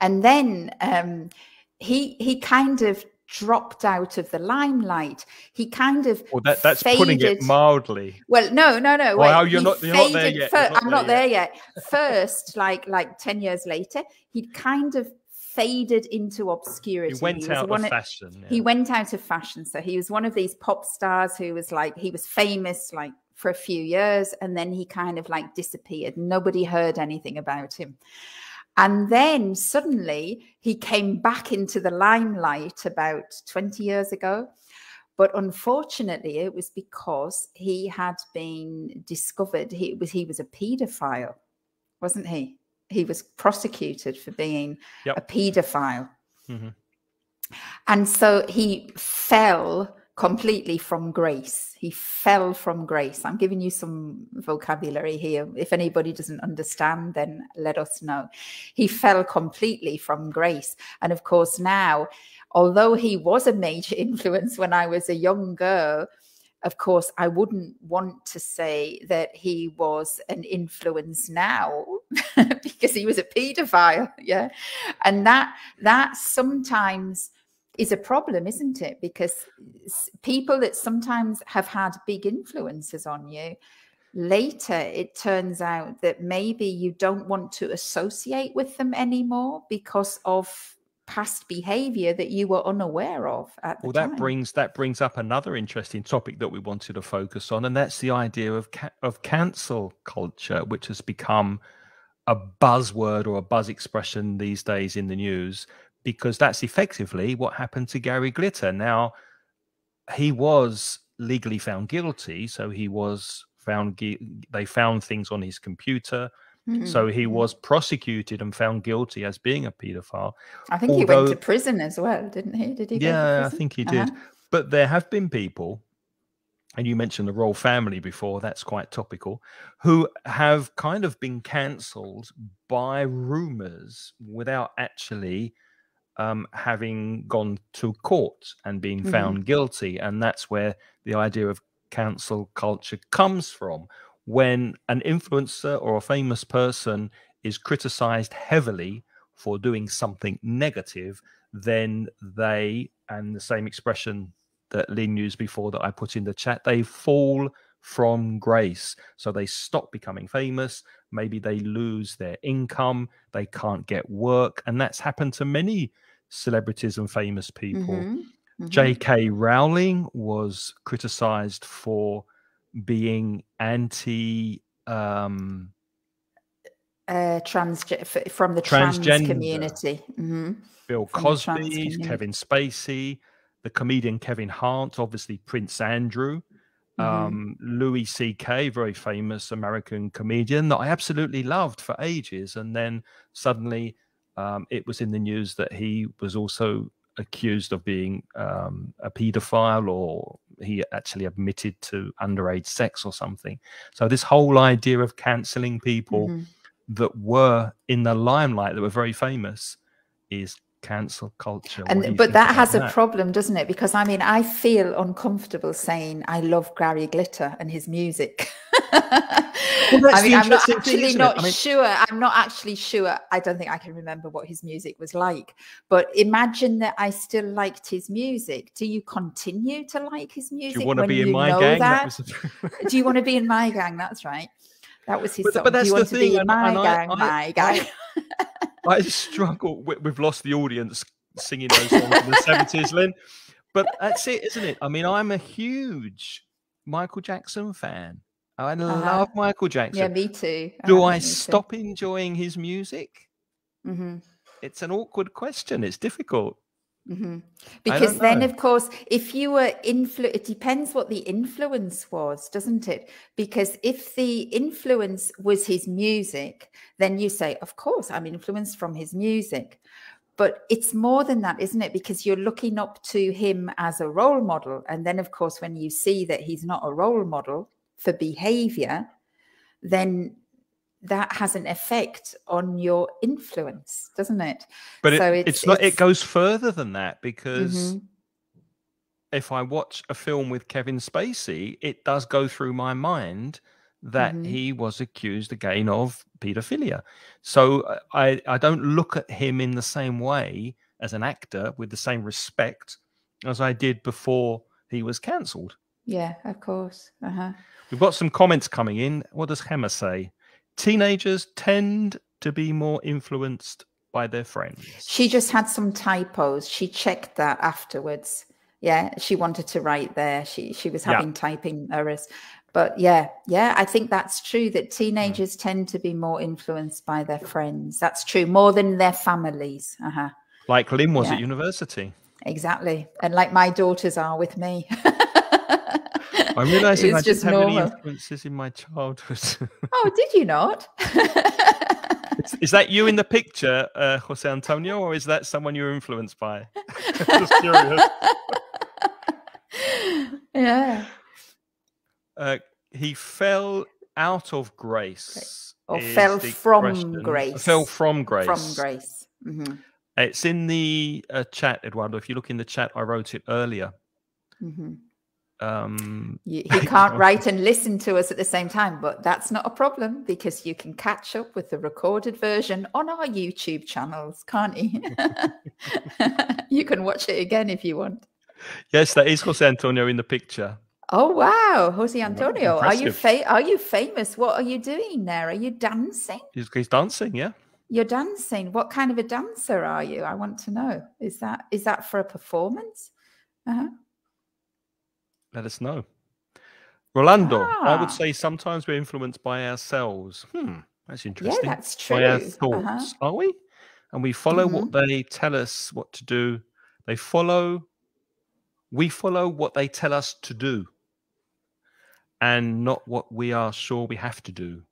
B: And then um, he he kind of dropped out of the limelight. He kind of
A: well, that, that's faded. putting it mildly.
B: Well, no, no, no.
A: Well, you're not, you're not there yet.
B: First, not I'm not there yet. yet. First, like like ten years later, he kind of faded into obscurity.
A: He went he out of fashion. Yeah.
B: He went out of fashion. So he was one of these pop stars who was like, he was famous like for a few years and then he kind of like disappeared. Nobody heard anything about him. And then suddenly he came back into the limelight about 20 years ago. But unfortunately, it was because he had been discovered. He was he was a paedophile, wasn't he? He was prosecuted for being yep. a paedophile. Mm-hmm. And so he fell completely from grace. He fell from grace. I'm giving you some vocabulary here. If anybody doesn't understand, then let us know. He fell completely from grace. And of course, now, although he was a major influence when I was a young girl, of course, I wouldn't want to say that he was an influence now because he was a paedophile. Yeah. And that that sometimes is a problem, isn't it? Because people that sometimes have had big influences on you, later it turns out that maybe you don't want to associate with them anymore because of past behavior that you were unaware of
A: well
B: that
A: time. brings that brings up another interesting topic that we wanted to focus on and that's the idea of ca- of cancel culture which has become a buzzword or a buzz expression these days in the news because that's effectively what happened to Gary Glitter now he was legally found guilty so he was found they found things on his computer Mm-hmm. So he mm-hmm. was prosecuted and found guilty as being a paedophile.
B: I think Although, he went to prison as well, didn't he? Did he?
A: Yeah, I think he did. Uh-huh. But there have been people, and you mentioned the royal family before, that's quite topical, who have kind of been cancelled by rumors without actually um, having gone to court and being mm-hmm. found mm-hmm. guilty. And that's where the idea of cancel culture comes from when an influencer or a famous person is criticized heavily for doing something negative, then they, and the same expression that Lynne used before that I put in the chat, they fall from grace. So they stop becoming famous. Maybe they lose their income. They can't get work. And that's happened to many celebrities and famous people. Mm-hmm. Mm-hmm. J.K. Rowling was criticized for being anti um
B: uh trans from the trans community mm-hmm.
A: bill from cosby kevin spacey the comedian kevin hart obviously prince andrew mm-hmm. um louis ck very famous american comedian that i absolutely loved for ages and then suddenly um, it was in the news that he was also accused of being um, a paedophile or he actually admitted to underage sex or something. So this whole idea of canceling people mm-hmm. that were in the limelight that were very famous is cancel culture.
B: And but that has that? a problem, doesn't it? Because I mean, I feel uncomfortable saying I love Gary Glitter and his music. well, I mean, I'm not actually not I mean, sure. I'm not actually sure. I don't think I can remember what his music was like. But imagine that I still liked his music. Do you continue to like his music?
A: Do you want to be in my gang?
B: That? That Do you want to be in my gang? That's right. That was his but, song. But that's Do you want to be in my gang? I, my I, gang.
A: I struggle. We've lost the audience singing those songs in the seventies, Lynne. But that's it, isn't it? I mean, I'm a huge Michael Jackson fan. I uh-huh. love Michael Jackson.
B: Yeah, me too.
A: Do I, I stop too. enjoying his music? Mm-hmm. It's an awkward question. It's difficult.
B: Mm-hmm. Because then, of course, if you were influ, it depends what the influence was, doesn't it? Because if the influence was his music, then you say, of course, I'm influenced from his music. But it's more than that, isn't it? Because you're looking up to him as a role model. And then, of course, when you see that he's not a role model for behavior, then that has an effect on your influence, doesn't it?
A: But so it, it's, it's, not. It goes further than that because mm-hmm. if I watch a film with Kevin Spacey, it does go through my mind that mm-hmm. he was accused again of paedophilia. So uh, I I don't look at him in the same way as an actor with the same respect as I did before he was cancelled.
B: Yeah, of course. Uh-huh.
A: We've got some comments coming in. What does Hema say? teenagers tend to be more influenced by their friends.
B: She just had some typos. She checked that afterwards. Yeah, she wanted to write there. She she was having yeah. typing errors. But yeah, yeah, I think that's true that teenagers mm. tend to be more influenced by their friends. That's true, more than their families. Uh-huh.
A: Like Lynne was yeah. at university.
B: Exactly. And like my daughters are with me.
A: I'm realizing I just have any influences in my childhood.
B: oh, did you not?
A: is, is, that you in the picture, uh, Jose Antonio, or is that someone you're influenced by? just curious.
B: yeah.
A: Uh, he fell out of grace.
B: Or fell from question. grace.
A: Fell from grace.
B: From grace. Mm-hmm.
A: It's in the uh, chat, Eduardo. If you look in the chat, I wrote it earlier.
B: Mm-hmm. Um, you, he can't write and listen to us at the same time, but that's not a problem because you can catch up with the recorded version on our YouTube channels, can't you? you can watch it again if you want.
A: Yes, that is Jose Antonio in the picture.
B: Oh wow, Jose Antonio, are you fa- are you famous? What are you doing there? Are you dancing?
A: He's, he's dancing, yeah.
B: You're dancing. What kind of a dancer are you? I want to know. Is that is that for a performance? Uh-huh
A: let us know. Rolando, ah. I would ah. say sometimes we're influenced by ourselves. Hmm, that's interesting.
B: Yeah, that's true.
A: By our uh-huh. thoughts, uh-huh. are we? And we follow mm-hmm. what they tell us what to do. They follow, we follow what they tell us to do and not what we are sure we have to do.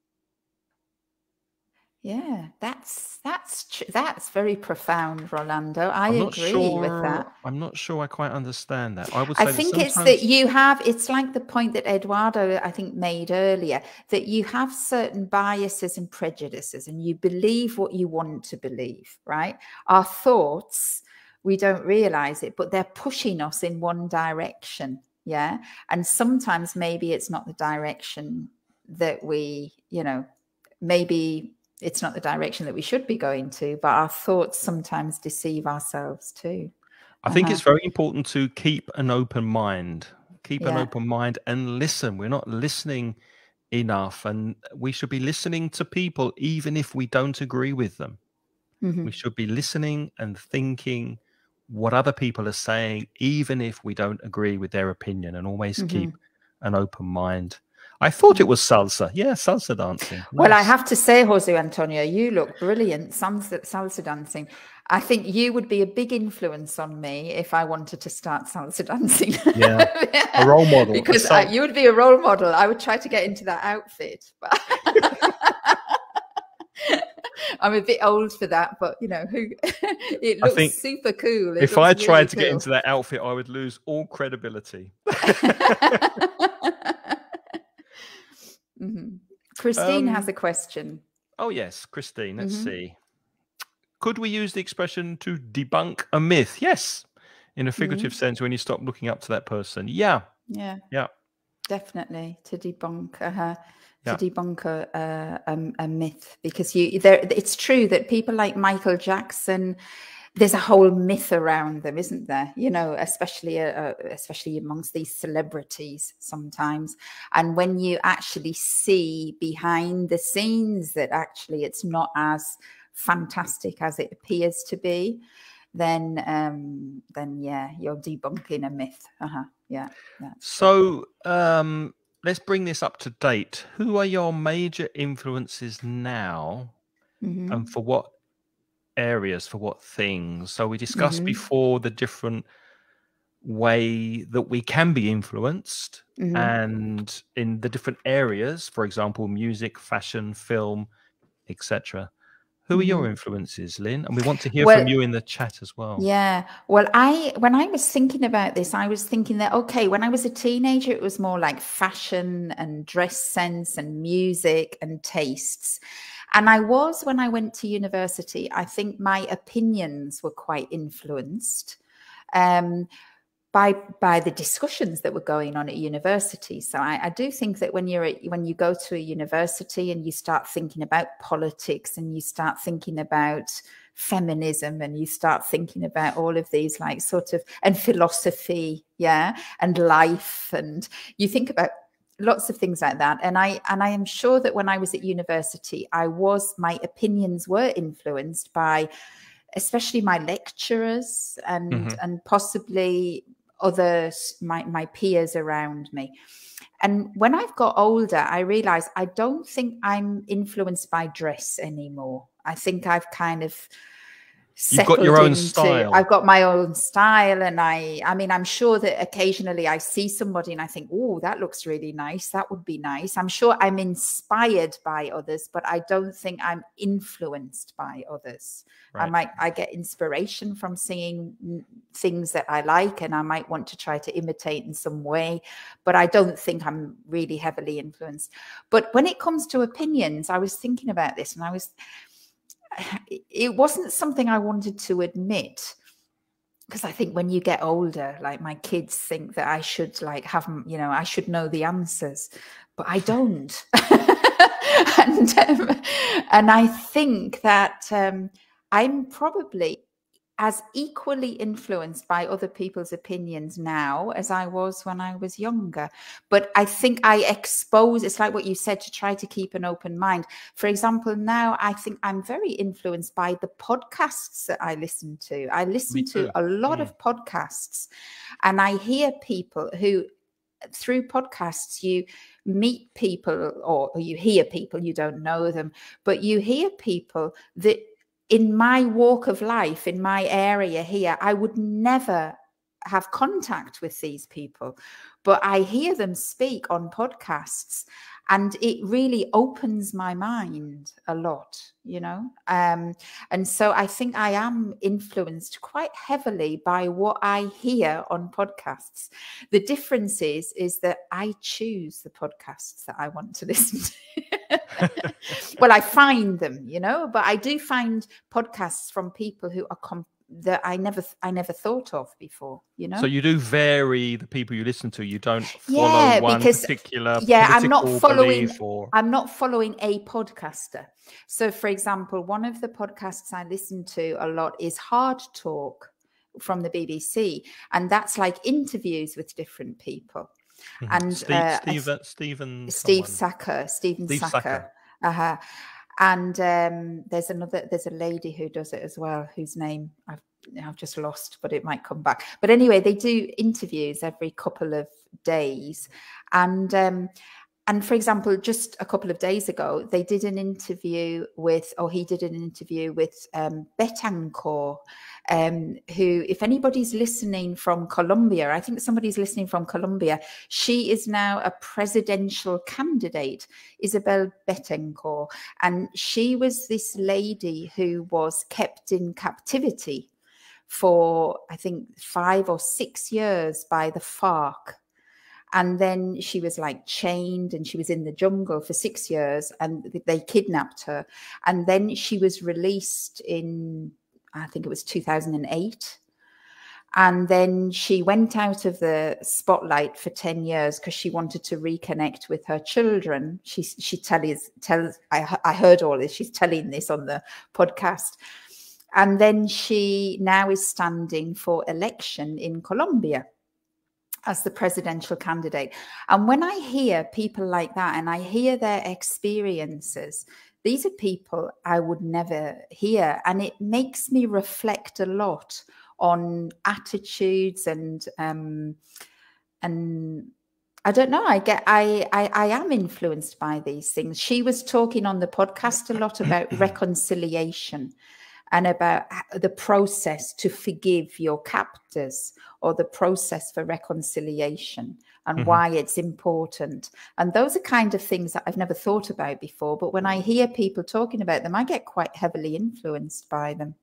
B: Yeah, that's that's tr- that's very profound, Rolando. I agree sure, with that.
A: I'm not sure I quite understand that. I would.
B: Say I think
A: that
B: it's that you have. It's like the point that Eduardo, I think, made earlier that you have certain biases and prejudices, and you believe what you want to believe. Right? Our thoughts, we don't realize it, but they're pushing us in one direction. Yeah, and sometimes maybe it's not the direction that we, you know, maybe it's not the direction that we should be going to, but our thoughts sometimes deceive ourselves too.
A: I think uh-huh. it's very important to keep an open mind. Keep yeah. an open mind and listen. We're not listening enough, and we should be listening to people even if we don't agree with them. Mm-hmm. We should be listening and thinking what other people are saying, even if we don't agree with their opinion, and always mm-hmm. keep an open mind. I thought it was salsa. Yeah, salsa dancing. Nice.
B: Well, I have to say, Jose Antonio, you look brilliant. Salsa, salsa dancing. I think you would be a big influence on me if I wanted to start salsa dancing.
A: Yeah, a role model.
B: because I, you would be a role model. I would try to get into that outfit. But I'm a bit old for that, but you know, who it looks super cool.
A: It if I tried really to cool. get into that outfit, I would lose all credibility.
B: Mm-hmm. Christine um, has a question.
A: Oh, yes, Christine. Let's mm-hmm. see. Could we use the expression to debunk a myth? Yes, in a figurative mm-hmm. sense, when you stop looking up to that person. Yeah.
B: Yeah.
A: Yeah.
B: Definitely to debunk. Uh-huh to yeah. debunk a, a, a, myth because you there it's true that people like Michael Jackson there's a whole myth around them, isn't there? You know, especially uh, uh, especially amongst these celebrities sometimes. And when you actually see behind the scenes that actually it's not as fantastic as it appears to be, then um, then yeah, you're debunking a myth. Uh-huh. Yeah.
A: So um, let's bring this up to date. Who are your major influences now, mm-hmm. and for what areas for what things. So we discussed mm-hmm. before the different way that we can be influenced mm-hmm. and in the different areas for example music fashion film etc who are your mm-hmm. influences lynne and we want to hear well, from you in the chat as well
B: yeah well i when i was thinking about this i was thinking that okay when i was a teenager it was more like fashion and dress sense and music and tastes and I was when I went to university, I think my opinions were quite influenced. Um, by by the discussions that were going on at university. So I, I, do think that when you're at, when you go to a university and you start thinking about politics and you start thinking about feminism and you start thinking about all of these like sort of and philosophy, yeah, and life, and you think about lots of things like that and i and i am sure that when i was at university i was my opinions were influenced by especially my lecturers and mm-hmm. and possibly other my, my peers around me. And when I've got older, I realize I don't think I'm influenced by dress anymore. I think I've kind of
A: You've got your own into, style.
B: I've got my own style, and I, I mean, I'm sure that occasionally I see somebody and I think, oh, that looks really nice. That would be nice. I'm sure I'm inspired by others, but I don't think I'm influenced by others. Right. I might, I get inspiration from seeing things that I like, and I might want to try to imitate in some way, but I don't think I'm really heavily influenced. But when it comes to opinions, I was thinking about this, and I was it wasn't something I wanted to admit because I think when you get older, like my kids think that I should like have, you know, I should know the answers, but I don't. and um, and I think that um, I'm probably as equally influenced by other people's opinions now as I was when I was younger. But I think I expose, it's like what you said, to try to keep an open mind. For example, now I think I'm very influenced by the podcasts that I listen to. I listen to a lot yeah. of podcasts and I hear people who, through podcasts, you meet people or, or you hear people, you don't know them, but you hear people that in my walk of life, in my area here, I would never have contact with these people. But I hear them speak on podcasts and it really opens my mind a lot you know um, and so i think i am influenced quite heavily by what i hear on podcasts the difference is is that i choose the podcasts that i want to listen to well i find them you know but i do find podcasts from people who are com- that I never I never thought of before. You know.
A: So you do vary the people you listen to. You don't follow yeah, one because, particular.
B: Yeah, I'm not following. Or... I'm not following a podcaster. So, for example, one of the podcasts I listen to a lot is Hard Talk from the BBC, and that's like interviews with different people.
A: Mm-hmm. And Steve, uh, Steve, Stephen,
B: Steve Sackur, Stephen Steve Sackur. Uh-huh and um, there's another there's a lady who does it as well whose name I've I've just lost, but it might come back. But anyway, they do interviews every couple of days, and um, and for example, just a couple of days ago, they did an interview with, or he did an interview with um, Betancourt, um, who, if anybody's listening from Colombia, I think somebody's listening from Colombia, she is now a presidential candidate, Isabel Betancourt. And she was this lady who was kept in captivity for, I think, five or six years by the FARC and then she was like chained and she was in the jungle for six years and they kidnapped her. And then she was released in i think it was 2008 and then she went out of the spotlight for 10 years because she wanted to reconnect with her children. She she tells tells I, I heard all this. She's telling this on the podcast. And then she now is standing for election in colombia as the presidential candidate. And when I hear people like that and I hear their experiences, these are people I would never hear. And it makes me reflect a lot on attitudes and um and I don't know. I get I, I I am influenced by these things. She was talking on the podcast a lot about reconciliation and about the process to forgive your captors or the process for reconciliation and mm-hmm. why it's important. And those are kind of things that I've never thought about before. But when I hear people talking about them, I get quite heavily influenced by them.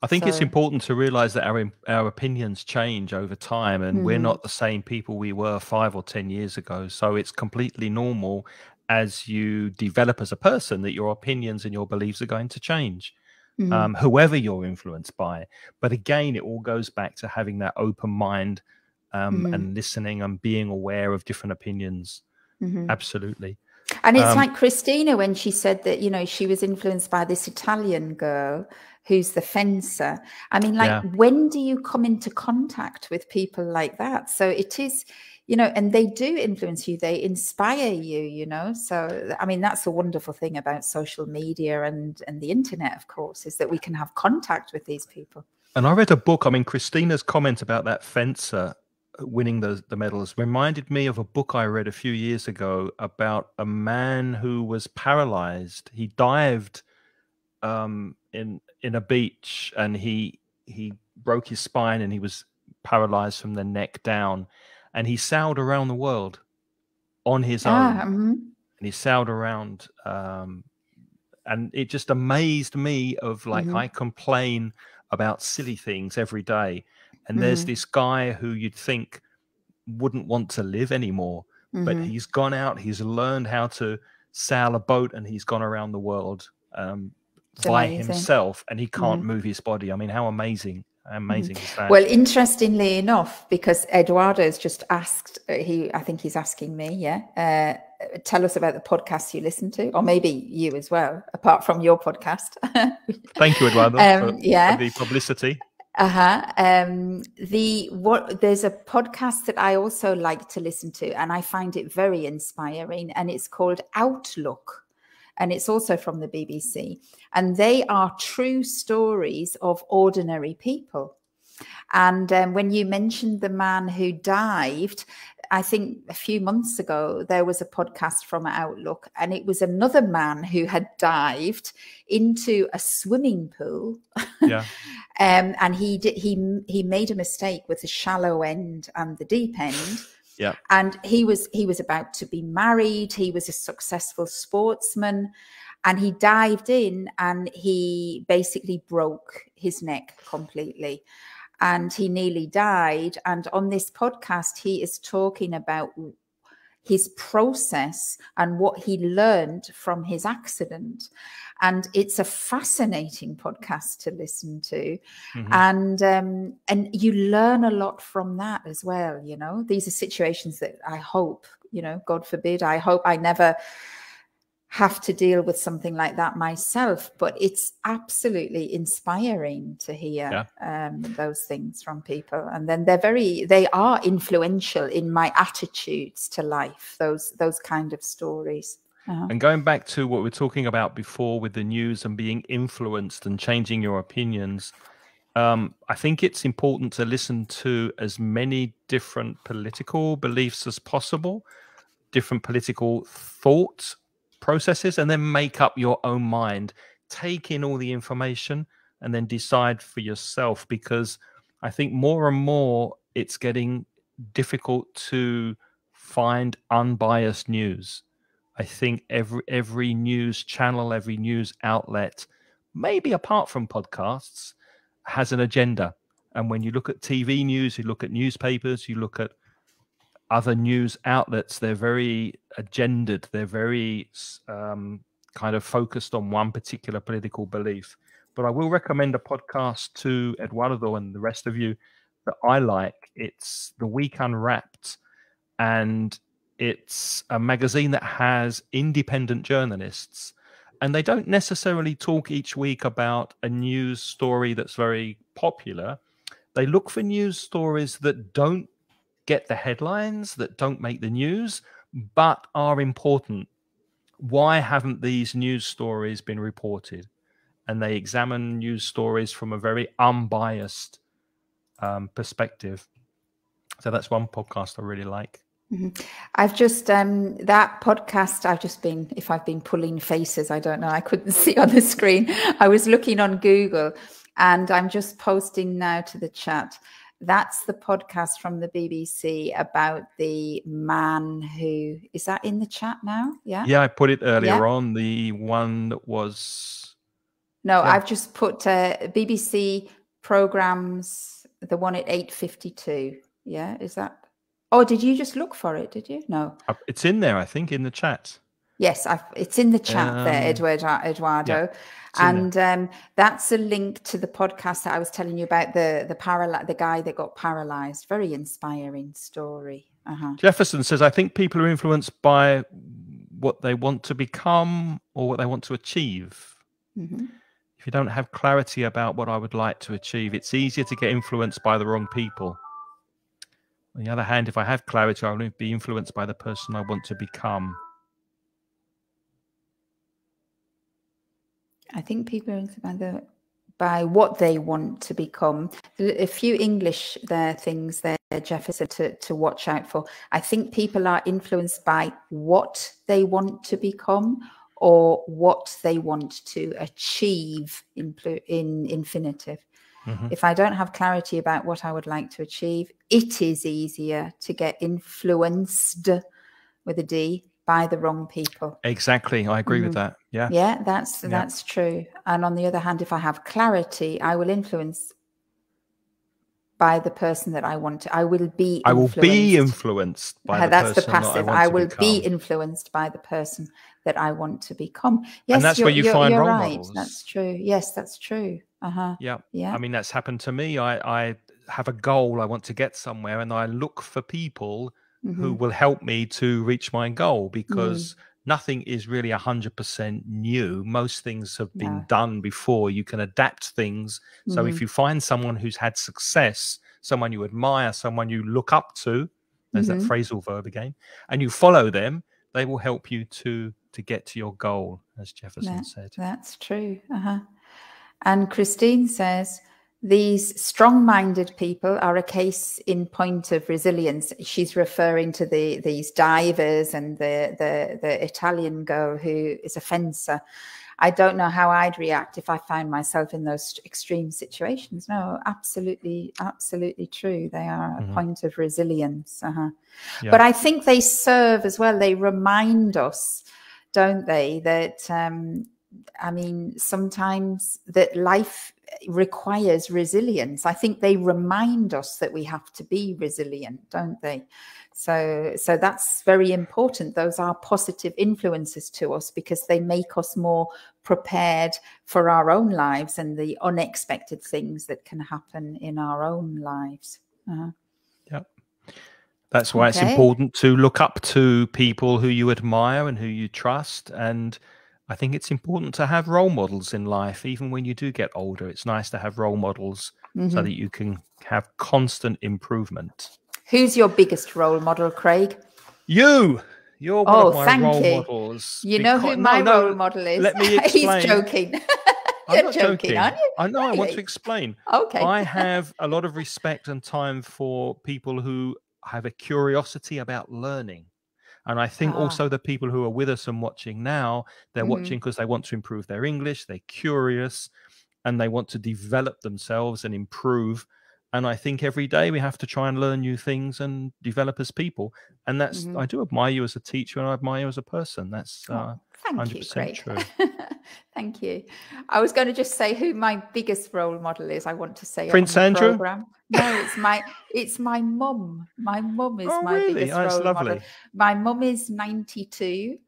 A: I think so, it's important to realize that our our opinions change over time, and mm-hmm. we're not the same people we were five or ten years ago. So it's completely normal as you develop as a person that your opinions and your beliefs are going to change. Mm-hmm. Um, whoever you're influenced by. But again, it all goes back to having that open mind um, mm-hmm. and listening and being aware of different opinions. Mm-hmm. Absolutely.
B: And it's um, like Christina when she said that, you know, she was influenced by this Italian girl who's the fencer. I mean, like, yeah. when do you come into contact with people like that? So it is, you know, and they do influence you, they inspire you, you know. So, I mean, that's the wonderful thing about social media and, and the internet, of course, is that we can have contact with these people.
A: And I read a book. I mean, Christina's comment about that fencer winning the, the medals reminded me of a book I read a few years ago about a man who was paralyzed. He dived um, in in a beach and he he broke his spine and he was paralyzed from the neck down, and he sailed around the world on his ah, own. Mm-hmm. And he sailed around, um, and it just amazed me. Of like, mm-hmm. I complain about silly things every day and mm-hmm. there's this guy who you'd think wouldn't want to live anymore, mm-hmm. but he's gone out, he's learned how to sail a boat, and he's gone around the world um, by himself, and he can't mm-hmm. move his body. I mean, how amazing! Mm-hmm. amazing that?
B: Well, interestingly enough, because Eduardo has just asked, uh, he I think he's asking me, yeah. Uh, tell us about the podcast you listen to, or maybe you as well, apart from your podcast.
A: Thank you, Eduardo, um, for, yeah. For the publicity.
B: Uh-huh. Um, the what there's a podcast that I also like to listen to, and I find it very inspiring, and it's called Outlook. And it's also from the BBC. And they are true stories of ordinary people. And um, when you mentioned the man who dived, I think a few months ago, there was a podcast from Outlook, and it was another man who had dived into a swimming pool. Yeah. um, and he did, he he made a mistake with the shallow end and the deep end.
A: Yeah.
B: And he was he was about to be married. He was a successful sportsman, and he dived in and he basically broke his neck completely and he nearly died. And on this podcast, he is talking about his process and what he learned from his accident. And it's a fascinating podcast to listen to. Mm-hmm. And um, and you learn a lot from that as well. You know, these are situations that I hope, you know, God forbid, I hope I never have to deal with something like that myself but it's absolutely inspiring to hear yeah. um, those things from people and then they're very they are influential in my attitudes to life those those kind of stories
A: uh-huh. and going back to what we are talking about before with the news and being influenced and changing your opinions um, I think it's important to listen to as many different political beliefs as possible, different political thoughts processes and then make up your own mind. Take in all the information and then decide for yourself because i think more and more it's getting difficult to find unbiased news. I think every every news channel every news outlet maybe apart from podcasts has an agenda. And when you look at tv news you look at newspapers you look at other news outlets, they're very agendaed. They're very um, kind of focused on one particular political belief. But I will recommend a podcast to Eduardo and the rest of you that I like. It's The Week Unwrapped, and it's a magazine that has independent journalists. And they don't necessarily talk each week about a news story that's very popular. They look for news stories that don't get the headlines that don't make the news, but are important. Why haven't these news stories been reported? And they examine news stories from a very unbiased um, perspective. So that's one podcast I really like.
B: Mm-hmm. I've just um that podcast I've just been if I've been pulling faces I don't know I couldn't see on the screen I was looking on Google and I'm just posting now to the chat that's the podcast from the BBC about the man who is that in the chat now yeah
A: yeah I put it earlier yeah. on the one that was
B: no yeah. I've just put uh, BBC programs the one at 852 yeah is that Oh, did you just look for it? Did you? No.
A: Uh, it's in there, I think, in the chat.
B: Yes, I've, it's in the chat um, there, Edward, Eduardo. Yeah, and um, that's a link to the podcast that I was telling you about the the paral- the guy that got paralyzed. Very inspiring story. Uh-huh.
A: Jefferson says, "I think people are influenced by what they want to become or what they want to achieve. Mm-hmm. If you don't have clarity about what I would like to achieve, it's easier to get influenced by the wrong people." On the other hand, if I have clarity, I will be influenced by the person I want to become.
B: I think people are influenced by what they want to become. A few English there things there, Jefferson, to, to watch out for. I think people are influenced by what they want to become or what they want to achieve in, in infinitive. Mm-hmm. If I don't have clarity about what I would like to achieve, it is easier to get influenced with a D by the wrong people.
A: Exactly. I agree mm-hmm. with that. Yeah.
B: Yeah, that's yeah. that's true. And on the other hand, if I have clarity, I will influence by the person that I want to. I will be.
A: I will be influenced by. Uh, the
B: that's the passive. I, I will be influenced by the person that I want to become.
A: Yes, and that's where you find role right.
B: models. That's true. Yes, that's true. Uh-huh.
A: Yeah. Yeah. I mean, that's happened to me. I, I have a goal. I want to get somewhere and I look for people mm-hmm. who will help me to reach my goal because mm. nothing is really 100% new. Most things have been yeah. done before. You can adapt things. Mm. So if mm-hmm. you find someone who's had success, someone you admire, someone you look up to, there's mm-hmm. that phrasal verb again, and you follow them, they will help you to to get to your goal, as Jefferson that, said.
B: That's true. Uh-huh. And Christine says, these strong minded people are a case in point of resilience. She's referring to the these divers and the, the, the Italian girl who is a fencer. I don't know how I'd react if I found myself in those extreme situations. No, absolutely, absolutely true. They are a point of resilience. Uh-huh. Yeah. But I think they serve as well. They remind us, don't they, that um, I mean, sometimes that life requires resilience. I think they remind us that we have to be resilient, don't they? So, so that's very important. Those are positive influences to us because they make us more prepared for our own lives and the unexpected things that can happen in our own lives. Uh-huh.
A: Yep. That's why okay. it's important to look up to people who you admire and who you trust and I think it's important to have role models in life, even when you do get older. It's nice to have role models mm-hmm. so that you can have constant improvement.
B: Who's your biggest role model, Craig?
A: You. You're one oh, of my thank role you. models.
B: You know who my no, role model is?
A: Let me explain.
B: He's joking.
A: I'm not joking, joking, aren't you? I know. Really? I want to explain.
B: Okay.
A: I have a lot of respect and time for people who have a curiosity about learning. And I think ah. also the people who are with us and watching now, they're mm-hmm. watching because they want to improve their English, they're curious, and they want to develop themselves and improve. And I think every day we have to try and learn new things and develop as people. And that's, mm-hmm. I do admire you as a teacher and I admire you as a person. That's oh, uh, thank 100% you, true.
B: thank you. I was going to just say who my biggest role model is. I want to say
A: Prince Andrew. Program.
B: No, it's my it's my mum. My mum is oh, my really? biggest oh, role lovely. model. My mum is 92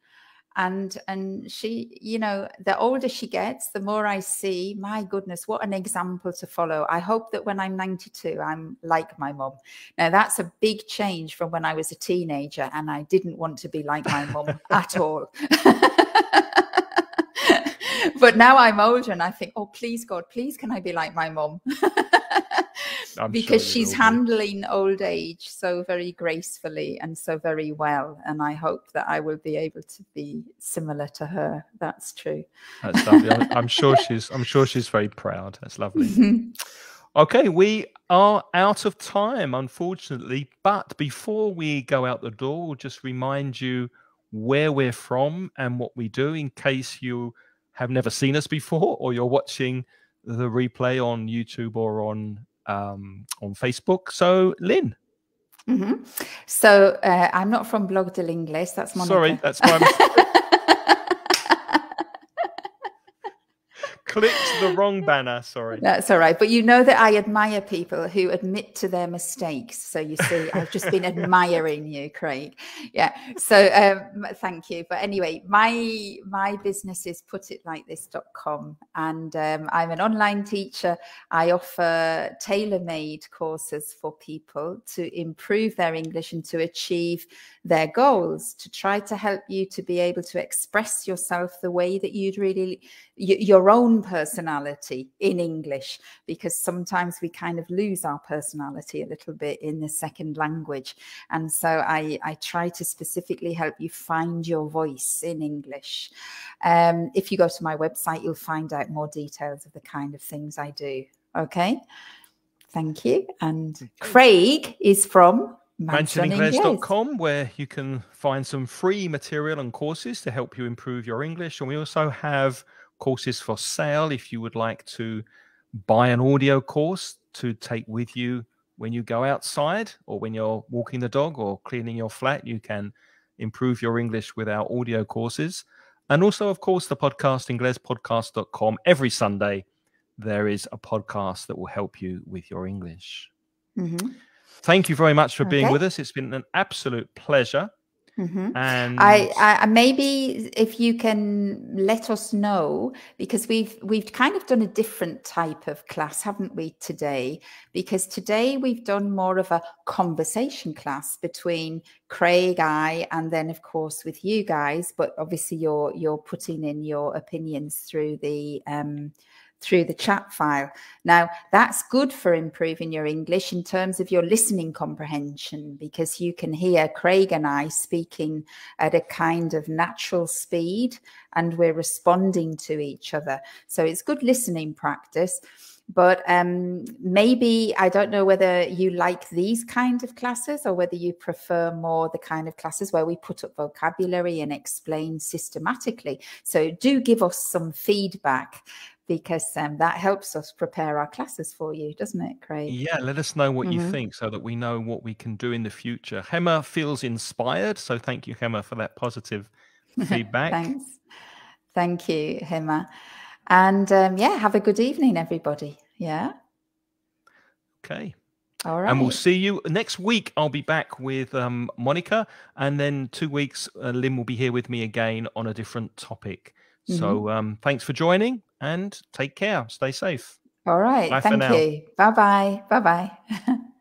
B: and and she you know the older she gets the more i see my goodness what an example to follow i hope that when i'm 92 i'm like my mom now that's a big change from when i was a teenager and i didn't want to be like my mom at all but now i'm older and i think oh please god please can i be like my mom I'm because sure she's handling old age so very gracefully and so very well. And I hope that I will be able to be similar to her. That's true.
A: That's lovely. I'm, I'm sure she's I'm sure she's very proud. That's lovely. Mm-hmm. Okay, we are out of time, unfortunately. But before we go out the door, we'll just remind you where we're from and what we do in case you have never seen us before or you're watching the replay on YouTube or on um, on Facebook. So, Lynne.
B: Mm-hmm. So uh, I'm not from Blog de l'Inglés. That's Monica.
A: Sorry, that's my clicked the wrong banner. Sorry.
B: That's all right. But you know that I admire people who admit to their mistakes. So you see, I've just been admiring you, Craig. Yeah. So um, thank you. But anyway, my my business is putitlikethis.com and um, I'm an online teacher. I offer tailor-made courses for people to improve their English and to achieve their goals to try to help you to be able to express yourself the way that you'd really your own personality in english because sometimes we kind of lose our personality a little bit in the second language. And so i i try to specifically help you find your voice in english. Um, if you go to my website you'll find out more details of the kind of things i do. Okay? Thank you. And craig is from
A: mansioningles.com where you can find some free material and courses to help you improve your English. And we also have courses for sale if you would like to buy an audio course to take with you when you go outside or when you're walking the dog or cleaning your flat. You can improve your English with our audio courses. And also, of course, the podcast, inglespodcast.com. Every Sunday, there is a podcast that will help you with your English. Mm-hmm. Thank you very much for being okay. with us. It's been an absolute pleasure.
B: Mm-hmm. And I, I maybe if you can let us know because we've we've kind of done a different type of class, haven't we today? Because today we've done more of a conversation class between Craig, I, and then of course with you guys. But obviously you're you're putting in your opinions through the um, through the chat file. Now, that's good for improving your English in terms of your listening comprehension because you can hear Craig and I speaking at a kind of natural speed and we're responding to each other. So it's good listening practice. But um, maybe I don't know whether you like these kind of classes or whether you prefer more the kind of classes where we put up vocabulary and explain systematically. So do give us some feedback because um, that helps us prepare our classes for you, doesn't it, Craig?
A: Yeah, let us know what mm-hmm. you think so that we know what we can do in the future. Hema feels inspired, so thank you, Hema, for that positive feedback.
B: Thanks. Thank you, Hema. And um, yeah, have a good evening, everybody. Yeah.
A: Okay.
B: All right.
A: And we'll see you next week. I'll be back with um, Monica, and then two weeks, uh, Lynne will be here with me again on a different topic. Mm-hmm. So um, thanks for joining and take care. Stay safe.
B: All right. Bye Thank you. Bye bye. Bye bye.